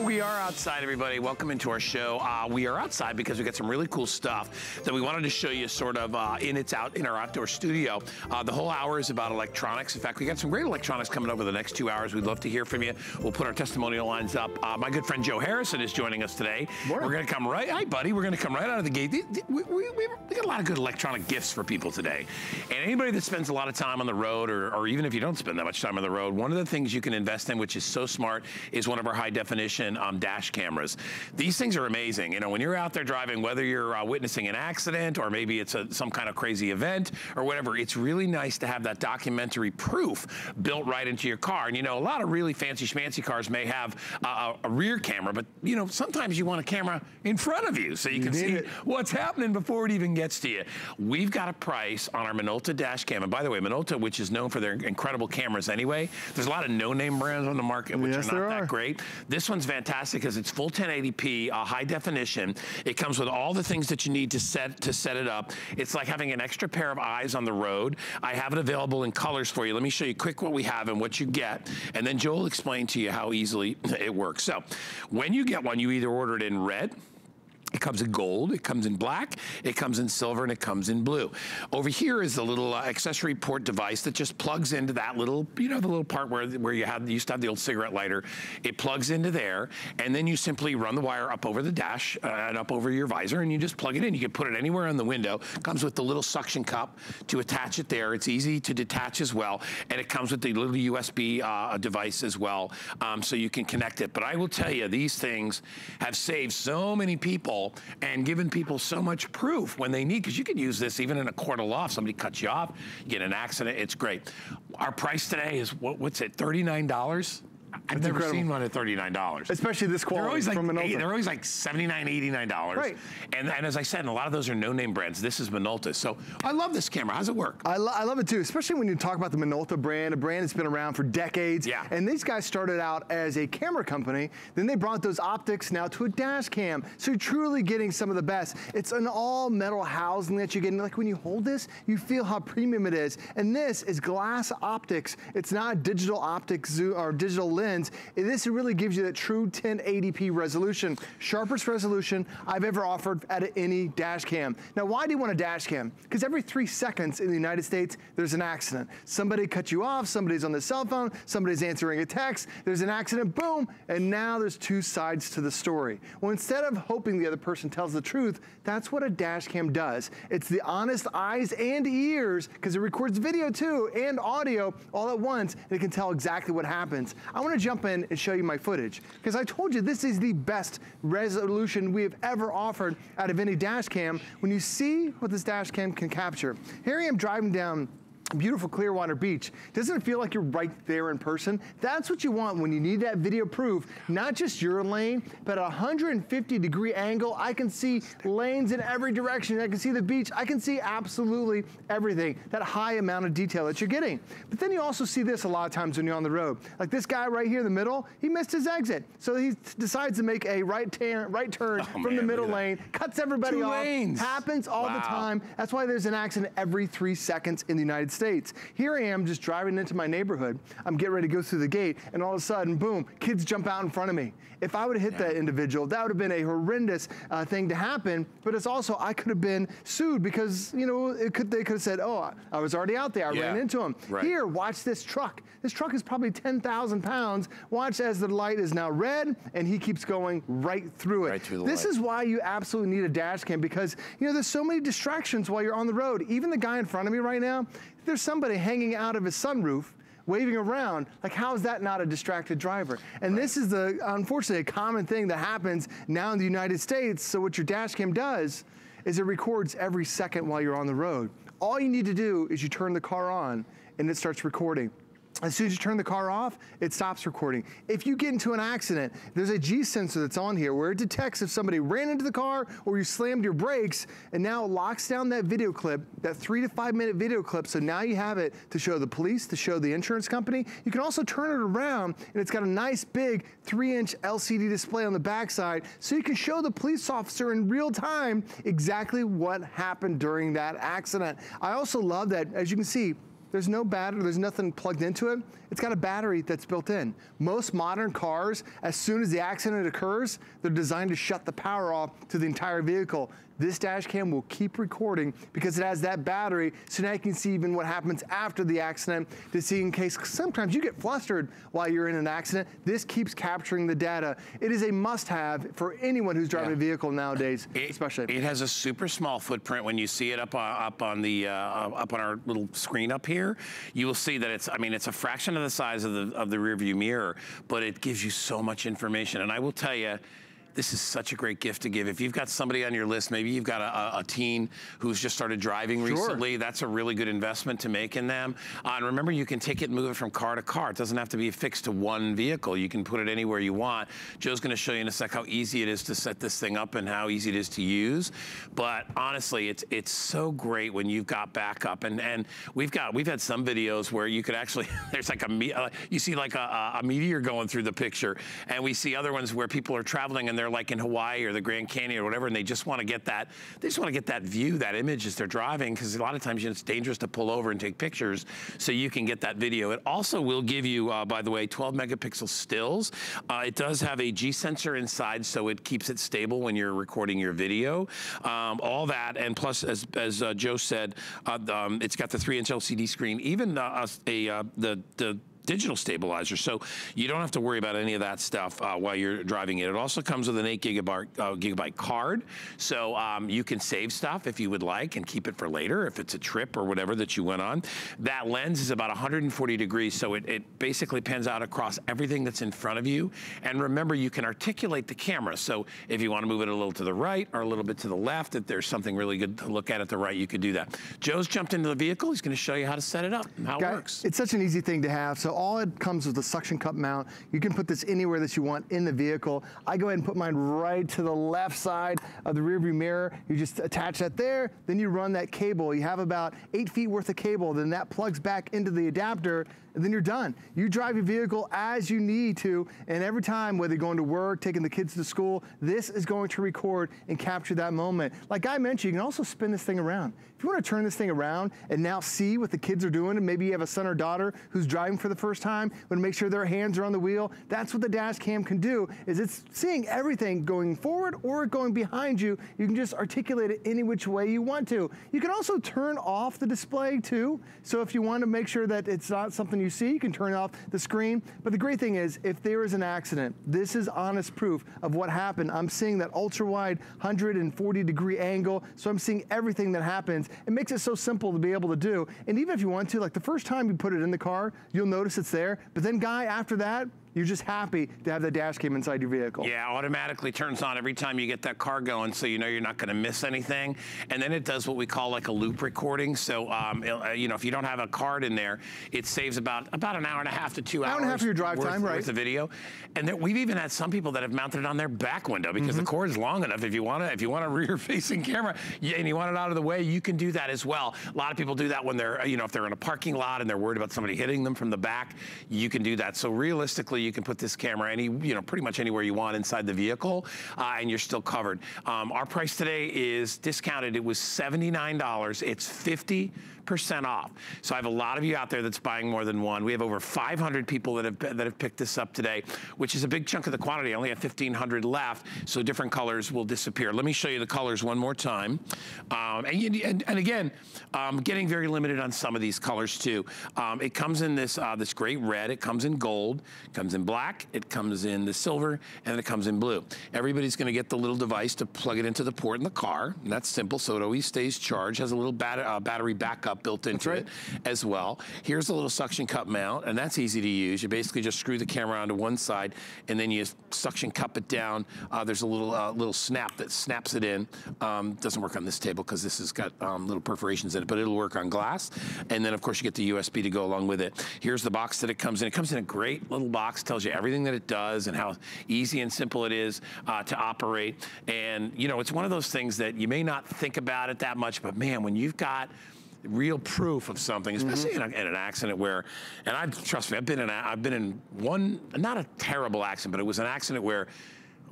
We are outside, everybody. Welcome into our show. Uh, we are outside because we got some really cool stuff that we wanted to show you sort of uh, in its out in our outdoor studio. Uh, the whole hour is about electronics. In fact, we got some great electronics coming over the next two hours. We'd love to hear from you. We'll put our testimonial lines up. Uh, my good friend Joe Harrison is joining us today. Morning. We're going to come right, hi buddy, we're going to come right out of the gate. We, we, we, we, got a lot of good electronic gifts for people today. And anybody that spends a lot of time on the road, or, or even if you don't spend that much time on the road, one of the things you can invest in, which is so smart, is one of our high definition um, dash cameras. These things are amazing. You know, when you're out there driving, whether you're uh, witnessing an accident or maybe it's a, some kind of crazy event or whatever, it's really nice to have that documentary proof built right into your car. And you know, a lot of really fancy schmancy cars may have uh, a rear camera, but you know, sometimes you want a camera in front of you so you, you can see it. what's happening before it even gets to you. We've got a price on our Minolta dash cam. And by the way, Minolta, which is known for their incredible cameras anyway, there's a lot of no-name brands on the market which yes, are not that are. great. This one's fantastic because it's full 1080p, uh, high definition. It comes with all the things that you need to set to set it up. It's like having an extra pair of eyes on the road. I have it available in colors for you. Let me show you quick what we have and what you get, and then Joe will explain to you how easily it works. So, when you get one, you either order it in red, it comes in gold, it comes in black, it comes in silver, and it comes in blue. Over here is the little uh, accessory port device that just plugs into that little, you know, the little part where, where you, had, you used to have the old cigarette lighter. It plugs into there, and then you simply run the wire up over the dash uh, and up over your visor, and you just plug it in. You can put it anywhere on the window. Comes with the little suction cup to attach it there. It's easy to detach as well, and it comes with the little USB uh, device as well, um, so you can connect it. But I will tell you, these things have saved so many people and given people so much proof when they need, because you can use this even in a court of law. If somebody cuts you off, you get an accident, it's great. Our price today is, what, what's it, $39? I've never incredible. seen one at $39. Especially this quality they're always like, from Minolta. They're always like $79, $89. Right. And, and as I said, a lot of those are no-name brands. This is Minolta. So I love this camera. How's it work? I, lo I love it too, especially when you talk about the Minolta brand, a brand that's been around for decades. Yeah. And these guys started out as a camera company. Then they brought those optics now to a dash cam. So you're truly getting some of the best. It's an all metal housing that you're getting. Like when you hold this, you feel how premium it is. And this is glass optics. It's not digital optics zoom or digital lens. This this really gives you that true 1080p resolution. Sharpest resolution I've ever offered at any dash cam. Now, why do you want a dash cam? Because every three seconds in the United States, there's an accident. Somebody cut you off, somebody's on the cell phone, somebody's answering a text, there's an accident, boom, and now there's two sides to the story. Well, instead of hoping the other person tells the truth, that's what a dash cam does. It's the honest eyes and ears, because it records video too, and audio all at once, and it can tell exactly what happens. I wanna jump in and show you my footage. Because I told you this is the best resolution we have ever offered out of any dash cam. When you see what this dash cam can capture. Here I am driving down beautiful Clearwater Beach. Doesn't it feel like you're right there in person? That's what you want when you need that video proof. Not just your lane, but a 150 degree angle. I can see lanes in every direction. I can see the beach. I can see absolutely everything. That high amount of detail that you're getting. But then you also see this a lot of times when you're on the road. Like this guy right here in the middle, he missed his exit. So he decides to make a right, right turn oh, from man, the middle lane, cuts everybody Two off. Lanes. Happens all wow. the time. That's why there's an accident every three seconds in the United States. States. Here I am just driving into my neighborhood. I'm getting ready to go through the gate and all of a sudden, boom, kids jump out in front of me. If I would have hit yeah. that individual, that would have been a horrendous uh, thing to happen, but it's also, I could have been sued because, you know, could, they could have said, oh, I was already out there, I yeah. ran into him. Right. Here, watch this truck. This truck is probably 10,000 pounds. Watch as the light is now red and he keeps going right through it. Right through this light. is why you absolutely need a dash cam because, you know, there's so many distractions while you're on the road. Even the guy in front of me right now, there's somebody hanging out of his sunroof waving around, like how is that not a distracted driver? And right. this is the, unfortunately, a common thing that happens now in the United States. So what your dash cam does is it records every second while you're on the road. All you need to do is you turn the car on and it starts recording. As soon as you turn the car off, it stops recording. If you get into an accident, there's a G sensor that's on here where it detects if somebody ran into the car or you slammed your brakes and now it locks down that video clip, that three to five minute video clip. So now you have it to show the police, to show the insurance company. You can also turn it around and it's got a nice big three inch LCD display on the backside so you can show the police officer in real time exactly what happened during that accident. I also love that, as you can see, there's no battery, there's nothing plugged into it. It's got a battery that's built in. Most modern cars, as soon as the accident occurs, they're designed to shut the power off to the entire vehicle. This dash cam will keep recording because it has that battery, so now you can see even what happens after the accident to see in case sometimes you get flustered while you're in an accident. This keeps capturing the data. It is a must-have for anyone who's driving yeah. a vehicle nowadays, it, especially. It has a super small footprint. When you see it up on, uh, up on the uh, up on our little screen up here, you will see that it's. I mean, it's a fraction of the size of the of the rear view mirror, but it gives you so much information. And I will tell you this is such a great gift to give. If you've got somebody on your list, maybe you've got a, a teen who's just started driving sure. recently, that's a really good investment to make in them. Uh, and remember, you can take it and move it from car to car. It doesn't have to be fixed to one vehicle. You can put it anywhere you want. Joe's gonna show you in a sec how easy it is to set this thing up and how easy it is to use. But honestly, it's it's so great when you've got backup. And and we've got, we've had some videos where you could actually, there's like a, uh, you see like a, a meteor going through the picture. And we see other ones where people are traveling and they're like in Hawaii or the Grand Canyon or whatever, and they just want to get that, they just want to get that view, that image as they're driving, because a lot of times you know, it's dangerous to pull over and take pictures, so you can get that video. It also will give you, uh, by the way, 12 megapixel stills. Uh, it does have a G sensor inside, so it keeps it stable when you're recording your video. Um, all that, and plus, as, as uh, Joe said, uh, um, it's got the three inch LCD screen, even uh, a, uh, the, the digital stabilizer. So you don't have to worry about any of that stuff uh, while you're driving it. It also comes with an 8 gigabyte, uh, gigabyte card. So um, you can save stuff if you would like and keep it for later if it's a trip or whatever that you went on. That lens is about 140 degrees, so it, it basically pans out across everything that's in front of you. And remember, you can articulate the camera. So if you want to move it a little to the right or a little bit to the left, if there's something really good to look at at the right, you could do that. Joe's jumped into the vehicle. He's going to show you how to set it up and how Guy, it works. It's such an easy thing to have. So all it comes with a suction cup mount. You can put this anywhere that you want in the vehicle. I go ahead and put mine right to the left side of the rear view mirror. You just attach that there, then you run that cable. You have about eight feet worth of cable, then that plugs back into the adapter and then you're done. You drive your vehicle as you need to, and every time, whether you're going to work, taking the kids to school, this is going to record and capture that moment. Like I mentioned, you can also spin this thing around. If you want to turn this thing around and now see what the kids are doing, and maybe you have a son or daughter who's driving for the first time, want to make sure their hands are on the wheel, that's what the dash cam can do, is it's seeing everything going forward or going behind you. You can just articulate it any which way you want to. You can also turn off the display too. So if you want to make sure that it's not something you see, you can turn off the screen. But the great thing is, if there is an accident, this is honest proof of what happened. I'm seeing that ultra wide 140 degree angle, so I'm seeing everything that happens. It makes it so simple to be able to do. And even if you want to, like the first time you put it in the car, you'll notice it's there. But then Guy, after that, you're just happy to have the dash cam inside your vehicle. Yeah, automatically turns on every time you get that car going so you know you're not going to miss anything. And then it does what we call like a loop recording. So, um, uh, you know, if you don't have a card in there, it saves about about an hour and a half to two hour hours. Hour and a half of your drive worth, time, right. With the video. And there, we've even had some people that have mounted it on their back window because mm -hmm. the mm-hmm. cord is long enough. If you want to, if you want a rear facing camera and you want it out of the way, you can do that as well. A lot of people do that when they're, you know, if they're in a parking lot and they're worried about somebody hitting them from the back, you can do that. So realistically, you can put this camera any, you know, pretty much anywhere you want inside the vehicle, uh, and you're still covered. Um, our price today is discounted. It was $79. It's 50 percent off. So I have a lot of you out there that's buying more than one. We have over 500 people that have that have picked this up today, which is a big chunk of the quantity. I only have 1,500 left, so different colors will disappear. Let me show you the colors one more time. Um, and, and, and, again, um, getting very limited on some of these colors too. Um, it comes in this uh, this great red. It comes in gold. It comes in black. It comes in the silver, and it comes in blue. Everybody's going to get the little device to plug it into the port in the car. And that's simple, so it always stays charged. Has a little bat uh, battery backup built into right. it as well. Here's a little suction cup mount, and that's easy to use. You basically just screw the camera onto one side, and then you suction cup it down. Uh, there's a little uh, little snap that snaps it in. Um, doesn't work on this table because this has got um, little perforations in it, but it'll work on glass. And then, of course, you get the USB to go along with it. Here's the box that it comes in. It comes in a great little box, tells you everything that it does and how easy and simple it is uh, to operate. And, you know, it's one of those things that you may not think about it that much, but man, when you've got real proof of something, especially mm -hmm. in, a, in, an accident where, and I trust me, I've been in, a, I've been in one, not a terrible accident, but it was an accident where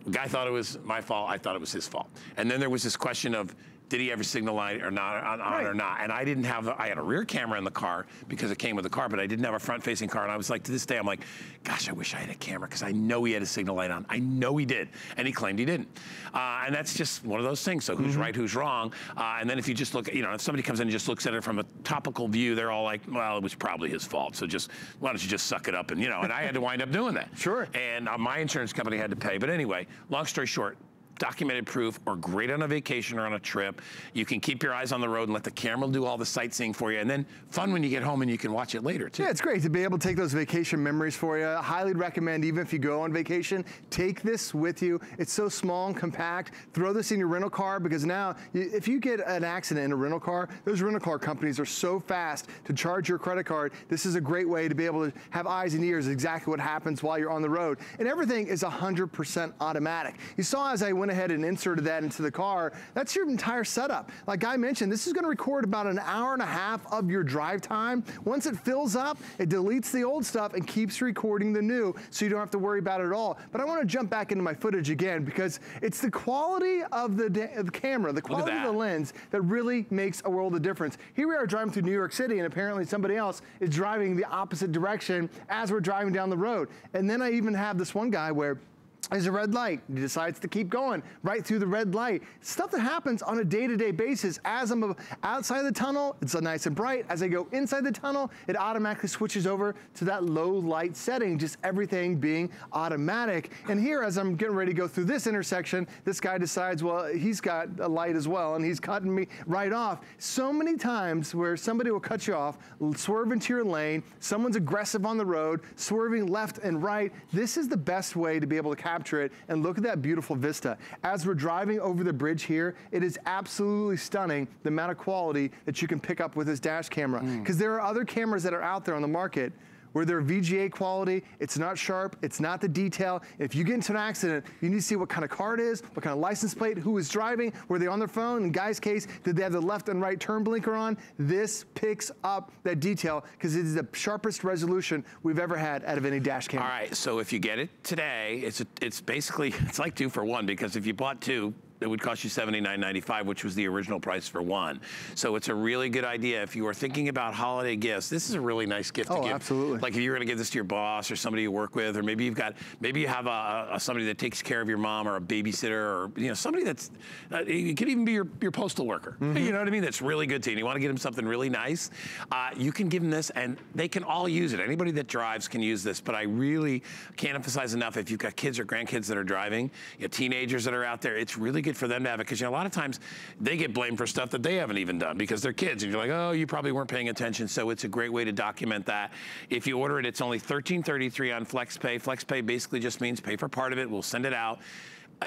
a guy thought it was my fault, I thought it was his fault, and then there was this question of did he ever signal light or not on, on Right. or not? And I didn't have, a, I had a rear camera in the car because it came with the car, but I didn't have a front facing car. And I was like, to this day, I'm like, gosh, I wish I had a camera because I know he had a signal light on. I know he did. And he claimed he didn't. Uh, and that's just one of those things. So who's right, who's wrong? Uh, and then if you just look you know, if somebody comes in and just looks at it from a topical view, they're all like, well, it was probably his fault. So just, why don't you just suck it up? And, you know, and I had to wind up doing that. Sure. And uh, my insurance company had to pay. But anyway, long story short, documented proof or great on a vacation or on a trip. You can keep your eyes on the road and let the camera do all the sightseeing for you. And then fun when you get home and you can watch it later too. Yeah, it's great to be able to take those vacation memories for you. I highly recommend, even if you go on vacation, take this with you. It's so small and compact. Throw this in your rental car because now, if you get an accident in a rental car, those rental car companies are so fast to charge your credit card. This is a great way to be able to have eyes and ears exactly what happens while you're on the road. And everything is 100% automatic. You saw as I went ahead and inserted that into the car, that's your entire setup. Like I mentioned, this is gonna record about an hour and a half of your drive time. Once it fills up, it deletes the old stuff and keeps recording the new so you don't have to worry about it at all. But I wanna jump back into my footage again because it's the quality of the, of the camera, the quality of the lens that really makes a world of difference. Here we are driving through New York City and apparently somebody else is driving the opposite direction as we're driving down the road. And then I even have this one guy where there's a red light. He decides to keep going right through the red light. Stuff that happens on a day-to-day basis. As I'm outside the tunnel, it's nice and bright. As I go inside the tunnel, it automatically switches over to that low light setting, just everything being automatic. And here, as I'm getting ready to go through this intersection, this guy decides, well, he's got a light as well, and he's cutting me right off. So many times where somebody will cut you off, swerve into your lane, someone's aggressive on the road, swerving left and right. This is the best way to be able to capture it and look at that beautiful vista. As we're driving over the bridge here, it is absolutely stunning the amount of quality that you can pick up with this dash camera. Mm. Because there are other cameras that are out there on the market where they're VGA quality, it's not sharp, it's not the detail. If you get into an accident, you need to see what kind of car it is, what kind of license plate, who is driving, were they on their phone? In guy's case, did they have the left and right turn blinker on? This picks up that detail because it is the sharpest resolution we've ever had out of any dash camera. All right, so if you get it today, it's a, it's basically it's like two for one because if you bought two, it would cost you $79.95, which was the original price for one. So it's a really good idea if you are thinking about holiday gifts. This is a really nice gift to Oh, give. absolutely. Like if you're going to give this to your boss or somebody you work with, or maybe you've got maybe you have a, a somebody that takes care of your mom or a babysitter or you know somebody that's uh, it could even be your, your postal worker. You know what I mean? That's really good to you. And you want to get them something really nice. Uh, you can give them this, and they can all use it. Anybody that drives can use this. But I really can't emphasize enough if you've got kids or grandkids that are driving, you have teenagers that are out there. It's really good for them to have it because you know a lot of times they get blamed for stuff that they haven't even done because they're kids, and you're like, oh, you probably weren't paying attention. So it's a great way to document that. If you order it, it's only $13.33 on FlexPay. FlexPay basically just means pay for part of it. We'll send it out.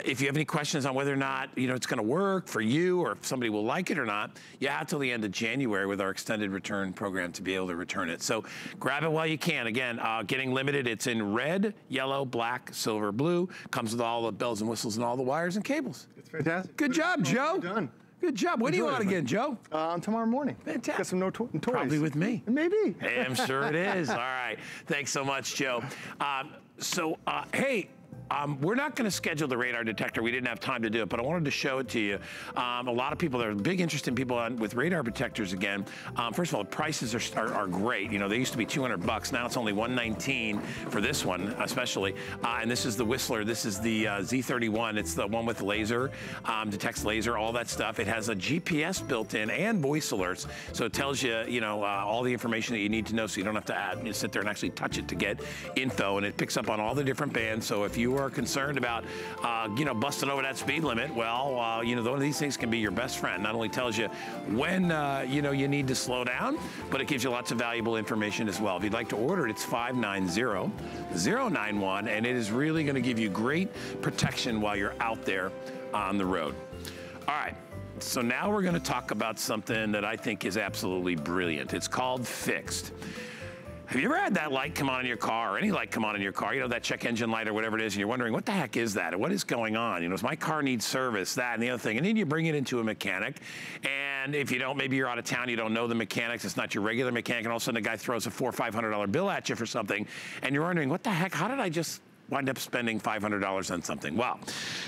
If you have any questions on whether or not you know it's going to work for you or if somebody will like it or not, you have till the end of January with our extended return program to be able to return it. So grab it while you can. Again, uh, getting limited. It's in red, yellow, black, silver, blue. Comes with all the bells and whistles and all the wires and cables. It's fantastic. Good job, Joe. Done. Good job. When do you Enjoy want again, Joe? Um, tomorrow morning. Fantastic. Got some no to- toys. Probably with me. Maybe. Hey, I'm sure it is. All right. Thanks so much, Joe. Um, so, uh, hey, um, we're not going to schedule the radar detector. We didn't have time to do it, but I wanted to show it to you. Um, a lot of people, there are big interest in people on, with radar detectors again. Um, first of all, the prices are, are, are great. You know, they used to be 200 bucks. Now it's only 119 for this one, especially. Uh, and this is the Whistler. This is the uh, Z31. It's the one with laser, um, detects laser, all that stuff. It has a GPS built in and voice alerts. So it tells you, you know, uh, all the information that you need to know so you don't have to add, sit there and actually touch it to get info. And it picks up on all the different bands. So if you are concerned about, uh, you know, busting over that speed limit, well, uh, you know, one of these things can be your best friend. Not only tells you when, uh, you know, you need to slow down, but it gives you lots of valuable information as well. If you'd like to order it, it's 590-091, and it is really going to give you great protection while you're out there on the road. All right. So now we're going to talk about something that I think is absolutely brilliant. It's called FIXD. Have you ever had that light come on in your car, or any light come on in your car? You know, that check engine light or whatever it is, and you're wondering, what the heck is that? What is going on? You know, does my car need service? That and the other thing. And then you bring it into a mechanic, and if you don't, maybe you're out of town, you don't know the mechanics, it's not your regular mechanic, and all of a sudden a guy throws a four or five hundred dollar bill at you for something, and you're wondering, what the heck? How did I just wind up spending $500 on something. Well,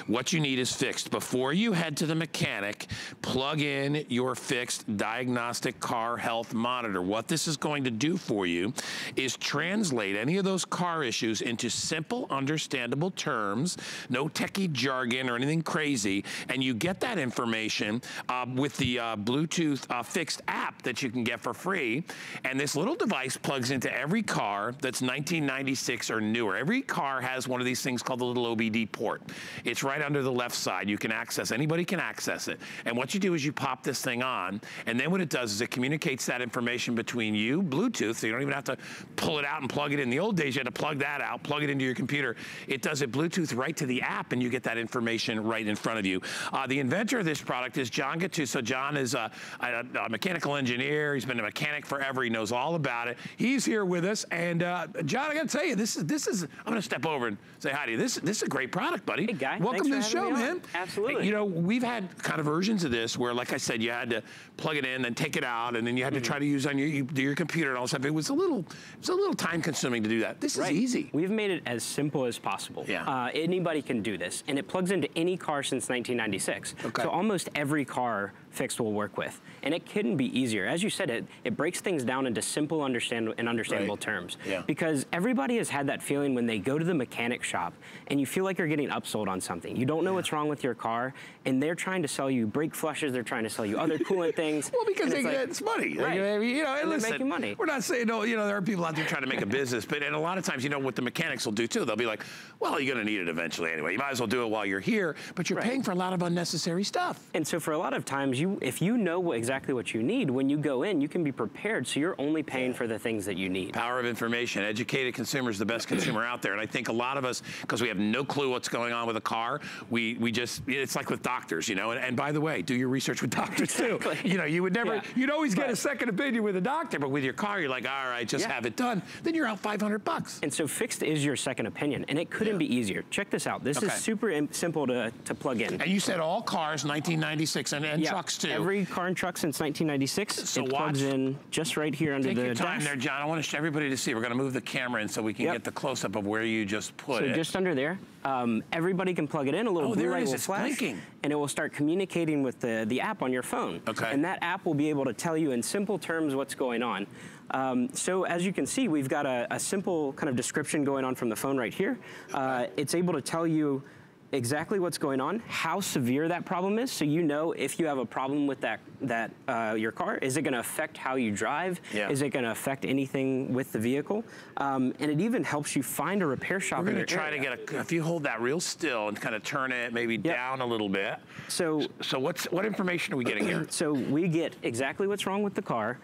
what you need is FIXD. Before you head to the mechanic, plug in your FIXD diagnostic car health monitor. What this is going to do for you is translate any of those car issues into simple, understandable terms, no techie jargon or anything crazy, and you get that information uh, with the uh, Bluetooth uh, FIXD app that you can get for free. And this little device plugs into every car that's 1996 or newer. Every car has one of these things called the little OBD port. It's right under the left side. You can access, anybody can access it. And what you do is you pop this thing on, and then what it does is it communicates that information between you, Bluetooth, so you don't even have to pull it out and plug it in. The old days, you had to plug that out, plug it into your computer. It does it Bluetooth right to the app, and you get that information right in front of you. Uh, the inventor of this product is John Gattuso. So John is a, a, a, mechanical engineer. He's been a mechanic forever. He knows all about it. He's here with us, and uh, John, I got to tell you, this is this is. I'm going to step over and say hi to you. This this is a great product, buddy. Hey, guy. Welcome to the show, man. Absolutely. You know, we've had kind of versions of this where, like I said, you had to plug it in, then take it out, and then you had to mm-hmm. try to use on your your computer and all stuff. It was a little it was a little time consuming to do that. This right. is easy. We've made it as simple as possible. Yeah. Uh, anybody can do this, and it plugs into any car since 1996. Okay. So almost every car FIXD will work with. And it couldn't be easier. As you said, it, it breaks things down into simple understand and understandable right. terms. Yeah. Because everybody has had that feeling when they go to the mechanic shop and you feel like you're getting upsold on something. You don't know yeah. what's wrong with your car and they're trying to sell you brake flushes, they're trying to sell you other coolant things. well, because they, like, it's money. Right. You know, and listen, making money. We're not saying, no, you know, there are people out there trying to make a business, but and a lot of times, you know, what the mechanics will do too, they'll be like, well, you're going to need it eventually anyway. You might as well do it while you're here, but you're right. paying for a lot of unnecessary stuff. And so for a lot of times, you if you know exactly what you need, when you go in, you can be prepared, so you're only paying for the things that you need. Power of information. Educated consumer is the best consumer out there, and I think a lot of us, because we have no clue what's going on with a car, we we just it's like with doctors, you know. And, and by the way, do your research with doctors too. You know, you would never, yeah. you'd always get a second opinion with a doctor, but with your car, you're like, all right, just yeah. have it done. Then you're out 500 bucks. And so FIXD is your second opinion, and it couldn't be easier. Check this out. This okay. is super simple to, to plug in. And you said all cars, 1996, and, and trucks too. Every car and truck since 1996. So it watch, plugs in just right here under take the your time dash. there, John. I want to show everybody to see. We're going to move the camera in so we can yep. get the close-up of where you just put so it. So just under there. Um, everybody can plug it in. A little oh, blue light will it's flash, blinking. and it will start communicating with the, the app on your phone. Okay. And that app will be able to tell you in simple terms what's going on. Um, so as you can see, we've got a, a, simple kind of description going on from the phone right here. Uh, it's able to tell you exactly what's going on, how severe that problem is, so you know if you have a problem with that that uh, your car, is it going to affect how you drive? Yeah. Is it going to affect anything with the vehicle? Um, and it even helps you find a repair shop. We're going to try area. to get a. If you hold that real still and kind of turn it maybe yep. down a little bit. So so what's what information are we getting here? so we get exactly what's wrong with the car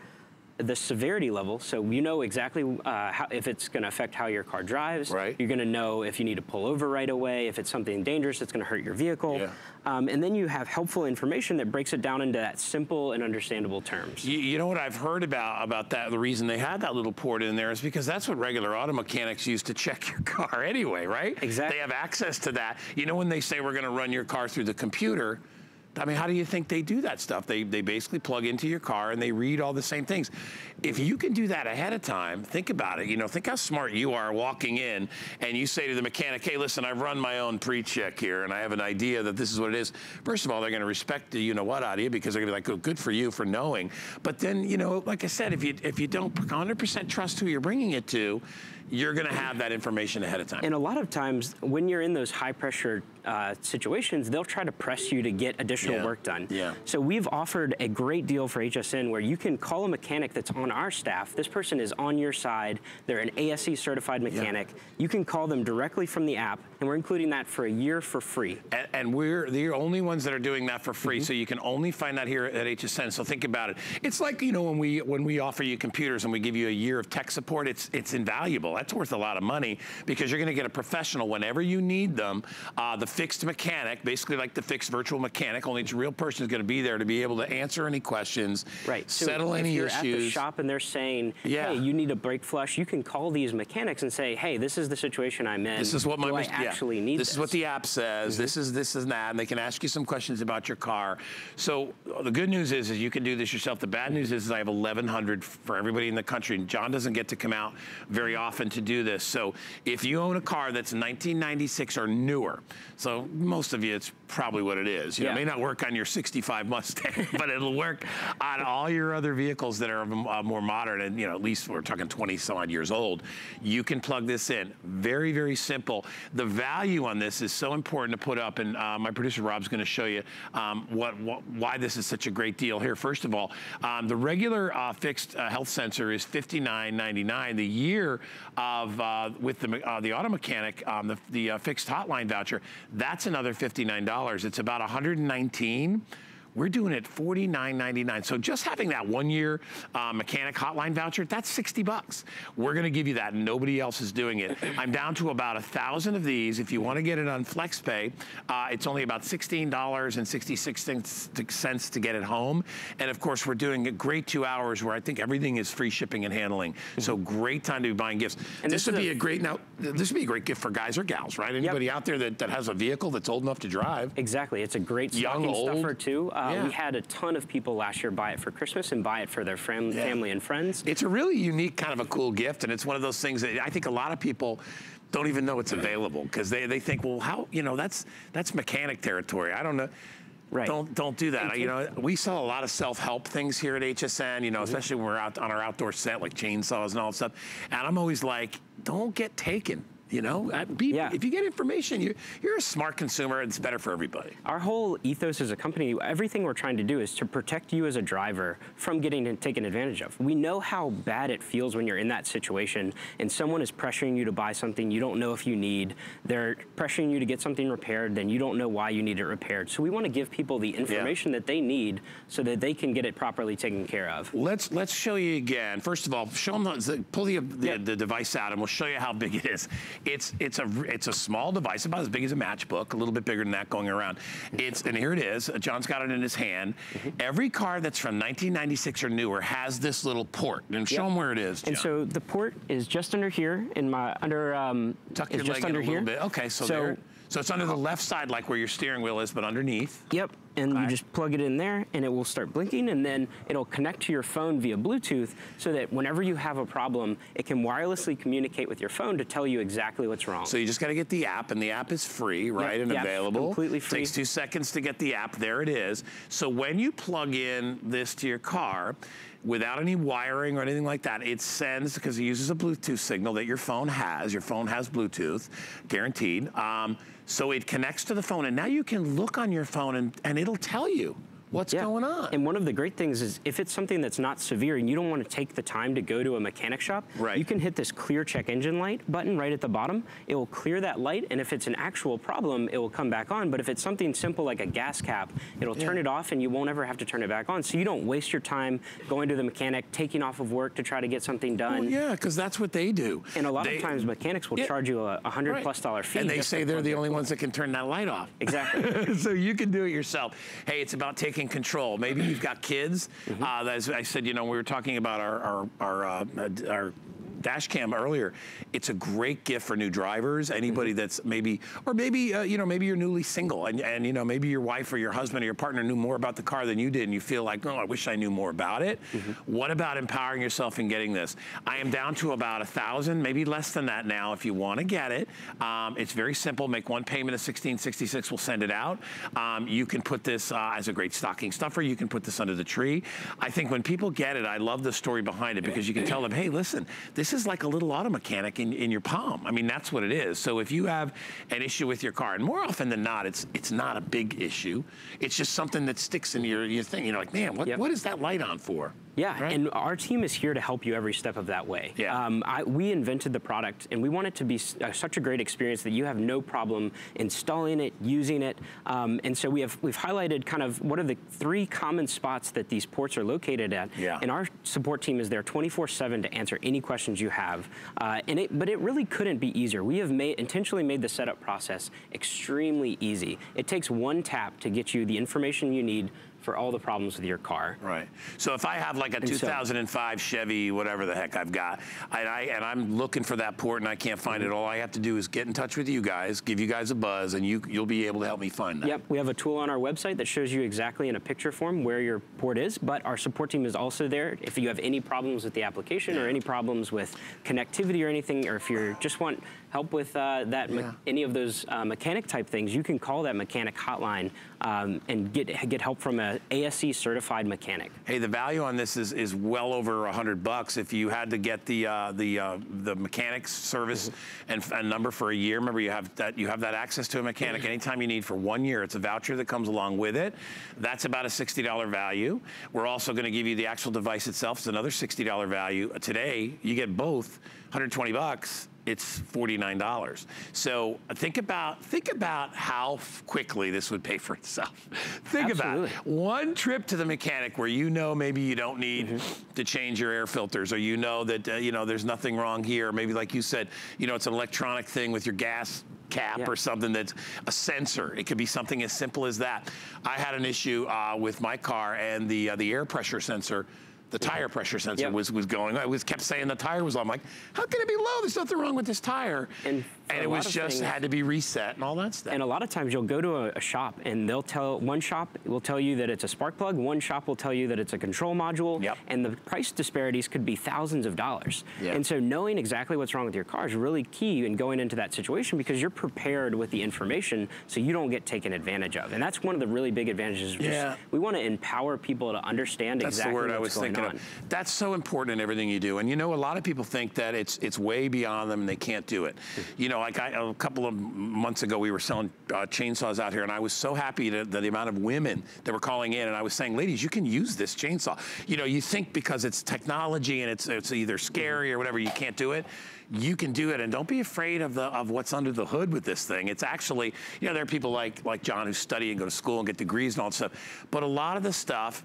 the severity level, so you know exactly uh, how, if it's going to affect how your car drives. Right. You're going to know if you need to pull over right away, if it's something dangerous that's going to hurt your vehicle. Yeah. Um, and then you have helpful information that breaks it down into that simple and understandable terms. You, you, know what I've heard about about that? The reason they had that little port in there is because that's what regular auto mechanics use to check your car anyway, right? Exactly. They have access to that. You know when they say we're going to run your car through the computer I mean, how do you think they do that stuff? They, they basically plug into your car and they read all the same things. If you can do that ahead of time, think about it. You know, think how smart you are walking in and you say to the mechanic, hey, listen, I've run my own pre-check here and I have an idea that this is what it is. First of all, they're going to respect the you-know-what out of you because they're going to be like, oh, good for you for knowing. But then, you know, like I said, if you, if you don't 100% trust who you're bringing it to, you're going to have that information ahead of time. And a lot of times, when you're in those high pressure uh, situations, they'll try to press you to get additional yeah. work done. Yeah. So we've offered a great deal for HSN where you can call a mechanic that's on our staff. This person is on your side. They're an ASE certified mechanic. Yeah. You can call them directly from the app, and we're including that for a year for free. And, and we're the only ones that are doing that for free. Mm -hmm. So you can only find that here at HSN. So think about it. It's like you know when we when we offer you computers and we give you a year of tech support. It's it's invaluable. That's worth a lot of money because you're going to get a professional whenever you need them. Uh, the FIXD mechanic, basically like the FIXD virtual mechanic, only it's a real person is going to be there to be able to answer any questions, right. settle so any if you're issues. at the shop and they're saying, yeah. hey, you need a brake flush, you can call these mechanics and say, hey, this is the situation I'm in. This is what my actually yeah. need this, this. is what the app says. Mm -hmm. This is this is that, and they can ask you some questions about your car. So the good news is, is you can do this yourself. The bad news is, is I have 1,100 for everybody in the country, and John doesn't get to come out very often to do this. So if you own a car that's 1996 or newer, so most of you, it's probably what it is. You know, it may not work on your 65 Mustang, but it'll work on all your other vehicles that are uh, more modern and, you know, at least we're talking 20 some odd years old. You can plug this in. Very, very simple. The value on this is so important to put up, and uh, my producer Rob's going to show you um, what, what why this is such a great deal here. First of all, um, the regular uh, FIXD uh, health sensor is $59.99. The year of uh, with the uh, the auto mechanic, um, the, the uh, FIXD hotline voucher, that's another $59. It's about 119. We're doing it $49.99. So just having that one year uh, mechanic hotline voucher, that's 60 bucks. We're going to give you that. and Nobody else is doing it. I'm down to about a thousand of these. If you want to get it on FlexPay, uh, it's only about $16.66 to get it home. And of course, we're doing a great two hours where I think everything is free shipping and handling. So great time to be buying gifts. And this this would be a- great now. This would be a great gift for guys or gals, right? Anybody out there that, that has a vehicle that's old enough to drive. Exactly. It's a great Young, stocking stuffer too. Uh, Uh, yeah. We had a ton of people last year buy it for Christmas and buy it for their fam- Yeah. family and friends. It's a really unique kind of a cool gift, and it's one of those things that I think a lot of people don't even know it's available because they, they think, well, how you know that's that's mechanic territory. I don't know. Right. Don't don't do that. You know, we sell a lot of self-help things here at HSN. You know, mm-hmm. especially when we're out on our outdoor set, like chainsaws and all that stuff. And I'm always like, don't get taken. You know, Uh, be, Yeah. if you get information, you you're a smart consumer. It's better for everybody. Our whole ethos as a company, everything we're trying to do is to protect you as a driver from getting taken advantage of. We know how bad it feels when you're in that situation and someone is pressuring you to buy something you don't know if you need. They're pressuring you to get something repaired, then you don't know why you need it repaired. So we want to give people the information that they need so that they can get it properly taken care of. Let's let's show you again. First of all, show them the, pull the the, Yeah. the device out, and we'll show you how big it is. It's it's a it's a small device, about as big as a matchbook, a little bit bigger than that going around. It's and here it is. John's got it in his hand. Mm-hmm. Every car that's from 1996 or newer has this little port, and show Yep. them where it is. And so the port is just under here in my under um tuck your just leg in under a little here. bit. Okay, so, there. So it's under the left side, like where your steering wheel is, but underneath. Yep, and Okay. you just plug it in there and it will start blinking and then it'll connect to your phone via Bluetooth so that whenever you have a problem, it can wirelessly communicate with your phone to tell you exactly what's wrong. So you just got to get the app, and the app is free, right, and yeah, available. completely free. Takes two seconds to get the app. There it is. So when you plug in this to your car, without any wiring or anything like that, it sends because it uses a Bluetooth signal that your phone has. Your phone has Bluetooth, guaranteed. Um, so it connects to the phone, and now you can look on your phone, and, and it'll tell you what's Yeah. going on. And one of the great things is if it's something that's not severe and you don't want to take the time to go to a mechanic shop, Right. you can hit this clear check engine light button right at the bottom. It will clear that light, and if it's an actual problem, it will come back on. But if it's something simple like a gas cap, it'll turn it off and you won't ever have to turn it back on. So you don't waste your time going to the mechanic, taking off of work to try to get something done. Well, yeah, because that's what they do. And a lot They- of times mechanics will Yeah. charge you a, a hundred Right. plus dollar fee. And they say they're the only ones that can turn that light off. Exactly. so you can do it yourself. Hey, it's about taking control. Maybe you've got kids. Mm-hmm. Uh, as I said, you know, we were talking about our our our, uh, our dash cam earlier. It's a great gift for new drivers. Anybody Mm-hmm. that's maybe, or maybe uh, you know, maybe you're newly single, and and you know, maybe your wife or your husband or your partner knew more about the car than you did, and you feel like, oh, I wish I knew more about it. Mm-hmm. What about empowering yourself and getting this? I am down to about a thousand, maybe less than that now. If you want to get it, um, it's very simple. Make one payment of 1666. We'll send it out. Um, you can put this uh, as a great stocking stuffer. You can put this under the tree. I think when people get it, I love the story behind it because you can tell them, hey, listen, this is like a little auto mechanic in, in your palm. I mean, that's what it is. So if you have an issue with your car, and more often than not, it's it's not a big issue. It's just something that sticks in your, your thing. You're like, man, what, Yep. what is that light on for? Yeah, Right? and our team is here to help you every step of that way. Yeah. Um, I, we invented the product, and we want it to be uh, such a great experience that you have no problem installing it, using it. Um, and so we have we've highlighted kind of what are the three common spots that these ports are located at. Yeah. And our support team is there 24/7 to answer any questions you have. Uh, and it, but it really couldn't be easier. We have made intentionally made the setup process extremely easy. It takes one tap to get you the information you need for all the problems with your car. Right. So if I have like a And so- 2005 Chevy, whatever the heck I've got, and, I, and I'm looking for that port and I can't find it, mm-hmm. all I have to do is get in touch with you guys, give you guys a buzz, and you, you'll be able to help me find that. Yep, we have a tool on our website that shows you exactly in a picture form where your port is, but our support team is also there. If you have any problems with the application or any problems with connectivity or anything, or if you just want help with uh, that Yeah. any of those uh, mechanic type things, you can call that mechanic hotline um, and get get help from a ASE certified mechanic. Hey, the value on this is, is well over a hundred bucks. If you had to get the uh, the uh, the mechanics service and a number for a year, remember you have that you have that access to a mechanic anytime you need for one year. It's a voucher that comes along with it. That's about a sixty dollar value. We're also going to give you the actual device itself. It's another sixty dollar value. Today you get both, 120 bucks. It's $49. So think about think about how quickly this would pay for itself. think Absolutely. about one trip to the mechanic where you know maybe you don't need Mm-hmm. to change your air filters or you know that uh, you know there's nothing wrong here maybe like you said you know it's an electronic thing with your gas cap Yeah. or something that's a sensor it could be something as simple as that i had an issue uh, with my car and the uh, the air pressure sensor the tire pressure sensor Yep. was was going. I was kept saying the tire was low. I'm like, how can it be low? There's nothing wrong with this tire. And and it was just things- had to be reset and all that stuff. And a lot of times you'll go to a, a shop and they'll tell one shop will tell you that it's a spark plug, one shop will tell you that it's a control module, Yep. and the price disparities could be thousands of dollars. Yeah. And so knowing exactly what's wrong with your car is really key in going into that situation because you're prepared with the information so you don't get taken advantage of. And that's one of the really big advantages. Yeah. We want to empower people to understand That's exactly the word I what's was going thinking on. That's so important in everything you do. And you know, a lot of people think that it's it's way beyond them and they can't do it. You know, like I, a couple of months ago, we were selling uh, chainsaws out here, and I was so happy to, that the amount of women that were calling in, and I was saying, ladies, you can use this chainsaw. You know, you think because it's technology and it's it's either scary or whatever, you can't do it. You can do it, and don't be afraid of the of what's under the hood with this thing. It's actually, you know, there are people like like John who study and go to school and get degrees and all that stuff, but a lot of the stuff.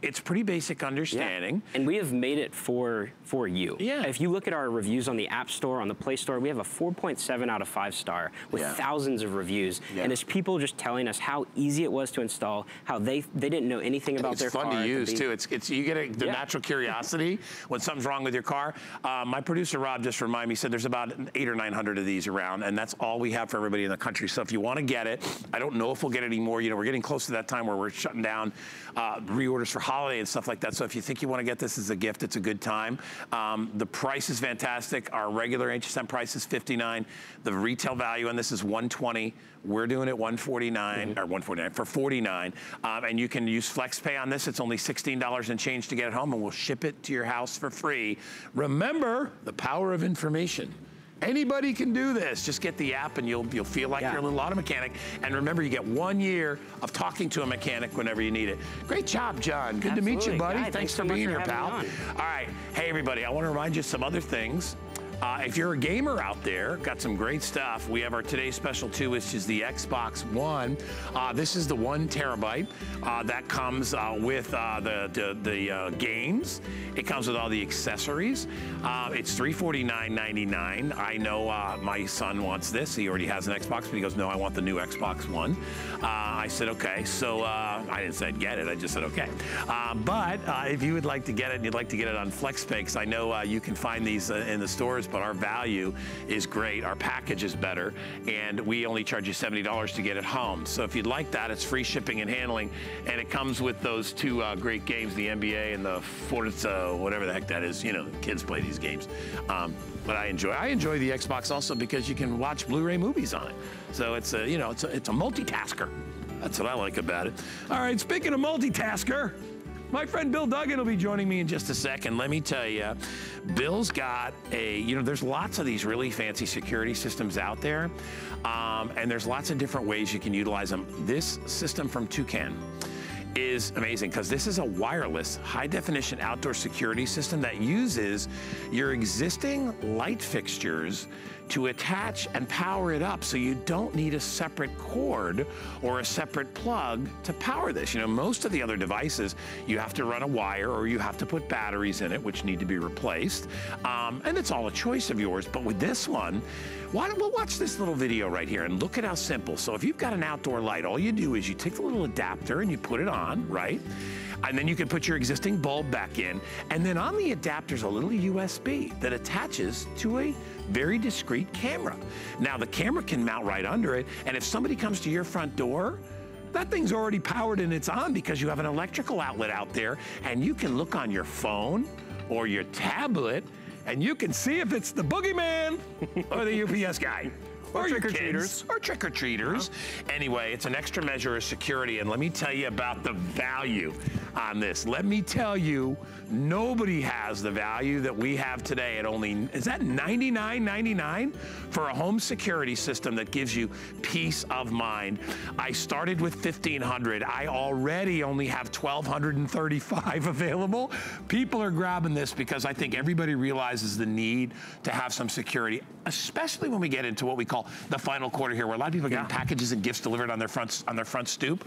It's pretty basic understanding. And we have made it for for you. Yeah. If you look at our reviews on the App Store, on the Play Store, we have a 4.7 out of 5 star with Yeah. thousands of reviews. Yeah. And it's people just telling us how easy it was to install, how they they didn't know anything about it's their car. It's fun to use too. It's it's you get a, the Yeah. natural curiosity when something's wrong with your car. Uh, my producer Rob just reminded me said there's about eight or nine hundred of these around, and that's all we have for everybody in the country. So if you want to get it, I don't know if we'll get any more. You know, we're getting close to that time where we're shutting down uh, reorders for holiday and stuff like that. So if you think you want to get this as a gift, it's a good time. Um, the price is fantastic. Our regular HSN price is 59. The retail value on this is 120. We're doing it 149 or 149 for 49, um, and you can use FlexPay on this. It's only $16 and change to get it home, and we'll ship it to your house for free. Remember the power of information. Anybody can do this. Just get the app, and you'll you'll feel like Yeah. you're a little auto mechanic. And remember, you get one year of talking to a mechanic whenever you need it. Great job, John. Good to meet you, buddy. Guy, thanks, thanks for so being here, pal. All right. Hey, everybody, I want to remind you some other things. Uh, if you're a gamer out there, got some great stuff. We have our today's special too, which is the Xbox One. Uh, this is the one terabyte uh, that comes uh, with uh, the the, the uh, games. It comes with all the accessories. It's $349.99. I know my son wants this. He already has an Xbox, but he goes, "No, I want the new Xbox One." I said, "Okay." So I didn't say I'd get it. I just said, "Okay." But if you would like to get it, and you'd like to get it on FlexPay, 'cause I know you can find these in the stores, but our value is great. Our package is better, and we only charge you $70 to get it home. So if you'd like that, it's free shipping and handling, and it comes with those two uh, great games, the NBA and the Forza, whatever the heck that is. You know, kids play these games. Um, but I enjoy I enjoy the Xbox also because you can watch Blu-ray movies on it. So it's a you know it's a, it's a multitasker. That's what I like about it. All right, speaking of multitasker. My friend Bill Duggan will be joining me in just a second. Let me tell you, Bill's got a, you know, there's lots of these really fancy security systems out there, um, and there's lots of different ways you can utilize them. This system from Toucan is amazing because this is a wireless high definition outdoor security system that uses your existing light fixtures to attach and power it up so you don't need a separate cord or a separate plug to power this. You know, most of the other devices, you have to run a wire or you have to put batteries in it, which need to be replaced. Um, and it's all a choice of yours. But with this one, why don't we watch this little video right here and look at how simple. So if you've got an outdoor light, all you do is you take the little adapter and you put it on, right? And then you can put your existing bulb back in. And then on the adapter's a little USB that attaches to a very discreet camera. Now the camera can mount right under it. And if somebody comes to your front door, that thing's already powered and it's on because you have an electrical outlet out there and you can look on your phone or your tablet and you can see if it's the boogeyman or the UPS guy. Or your trick-or-treaters. Or trick-or-treaters. Anyway, it's an extra measure of security, and let me tell you about the value on this. Let me tell you, nobody has the value that we have today at only, is that $99.99 for a home security system that gives you peace of mind? I started with 1500 I already only have 1,235 available. People are grabbing this because I think everybody realizes the need to have some security, especially when we get into what we call the final quarter here, where a lot of people are getting packages and gifts delivered on their front on their front stoop.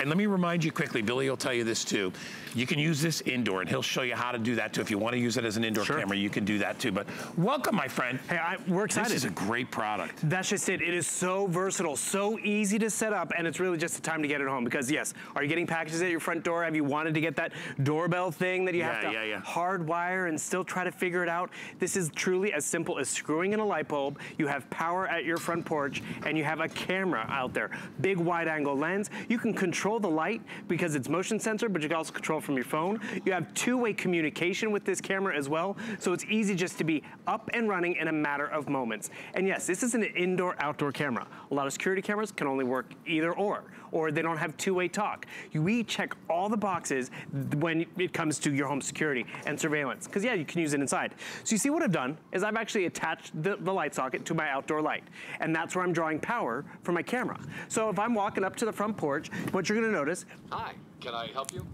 And let me remind you quickly, Billy will tell you this too. You can use this indoor, and he'll show you how to do that too. If you want to use it as an indoor Sure. camera, you can do that too. But welcome, my friend. Hey, I, we're excited. This is a great product. That's just it. It is so versatile, so easy to set up, and it's really just the time to get it home. Because yes, are you getting packages at your front door? Have you wanted to get that doorbell thing that you have Yeah, to yeah, yeah. hardwire and still try to figure it out? This is truly as simple as screwing in a light bulb. You have power at your front porch, and you have a camera out there. Big wide-angle lens. You can control the light because it's motion sensor, but you can also control from your phone. You have two-way communication with this camera as well, so it's easy just to be up and running in a matter of moments. And yes, this is an indoor-outdoor camera. A lot of security cameras can only work either or, or they don't have two-way talk. We check all the boxes when it comes to your home security and surveillance, because yeah, you can use it inside. So you see what I've done is I've actually attached the, the light socket to my outdoor light, and that's where I'm drawing power for my camera. So if I'm walking up to the front porch, what you're gonna notice Hi, can I help you?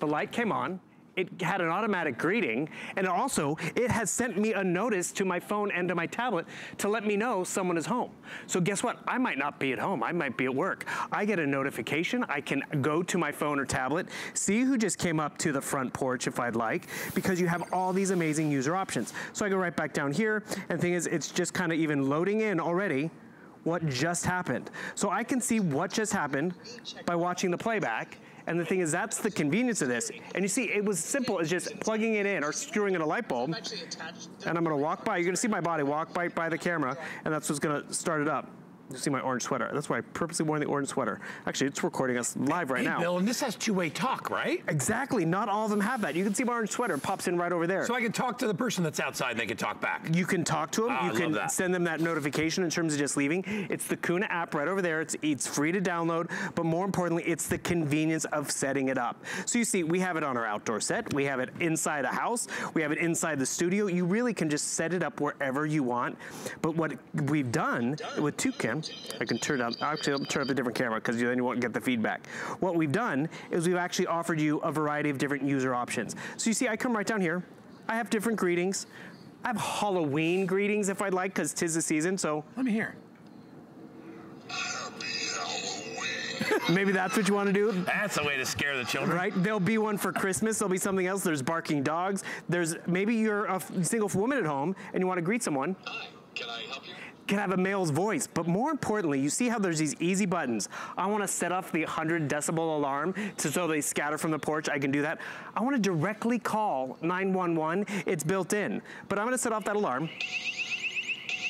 the light came on, it had an automatic greeting, and also it has sent me a notice to my phone and to my tablet to let me know someone is home. So guess what? I might not be at home. I might be at work. I get a notification. I can go to my phone or tablet, see who just came up to the front porch if I'd like, because you have all these amazing user options. So I go right back down here, and the thing is, it's just kind of even loading in already what just happened. So I can see what just happened by watching the playback. And the thing is, that's the convenience of this. And you see, it was simple as just plugging it in or screwing in a light bulb. And I'm gonna walk by, you're gonna see my body walk by, by the camera, and that's what's gonna start it up. You see my orange sweater. That's why I purposely wore the orange sweater. Actually, it's recording us live right hey, now. Bill, and this has two-way talk, right? Exactly, not all of them have that. You can see my orange sweater, pops in right over there. So I can talk to the person that's outside and they can talk back. You can talk to them. Ah, I you love can that. send them that notification in terms of just leaving. It's the Toucan app right over there. It's, it's free to download, but more importantly, it's the convenience of setting it up. So you see, we have it on our outdoor set. We have it inside a house. We have it inside the studio. You really can just set it up wherever you want. But what we've done with Toucan, I can turn up, actually I'll turn up a different camera because then you won't get the feedback. What we've done is we've actually offered you a variety of different user options. So you see, I come right down here. I have different greetings. I have Halloween greetings if I'd like, because tis the season. So Let me hear. maybe that's what you want to do. That's a way to scare the children. Right? There'll be one for Christmas. There'll be something else. There's barking dogs. There's maybe you're a single woman at home and you want to greet someone. Hi, can I help you? Can have a male's voice, but more importantly, you see how there's these easy buttons. I want to set off the 100 decibel alarm to, so they scatter from the porch. I can do that. I want to directly call 911. It's built in, but I'm going to set off that alarm.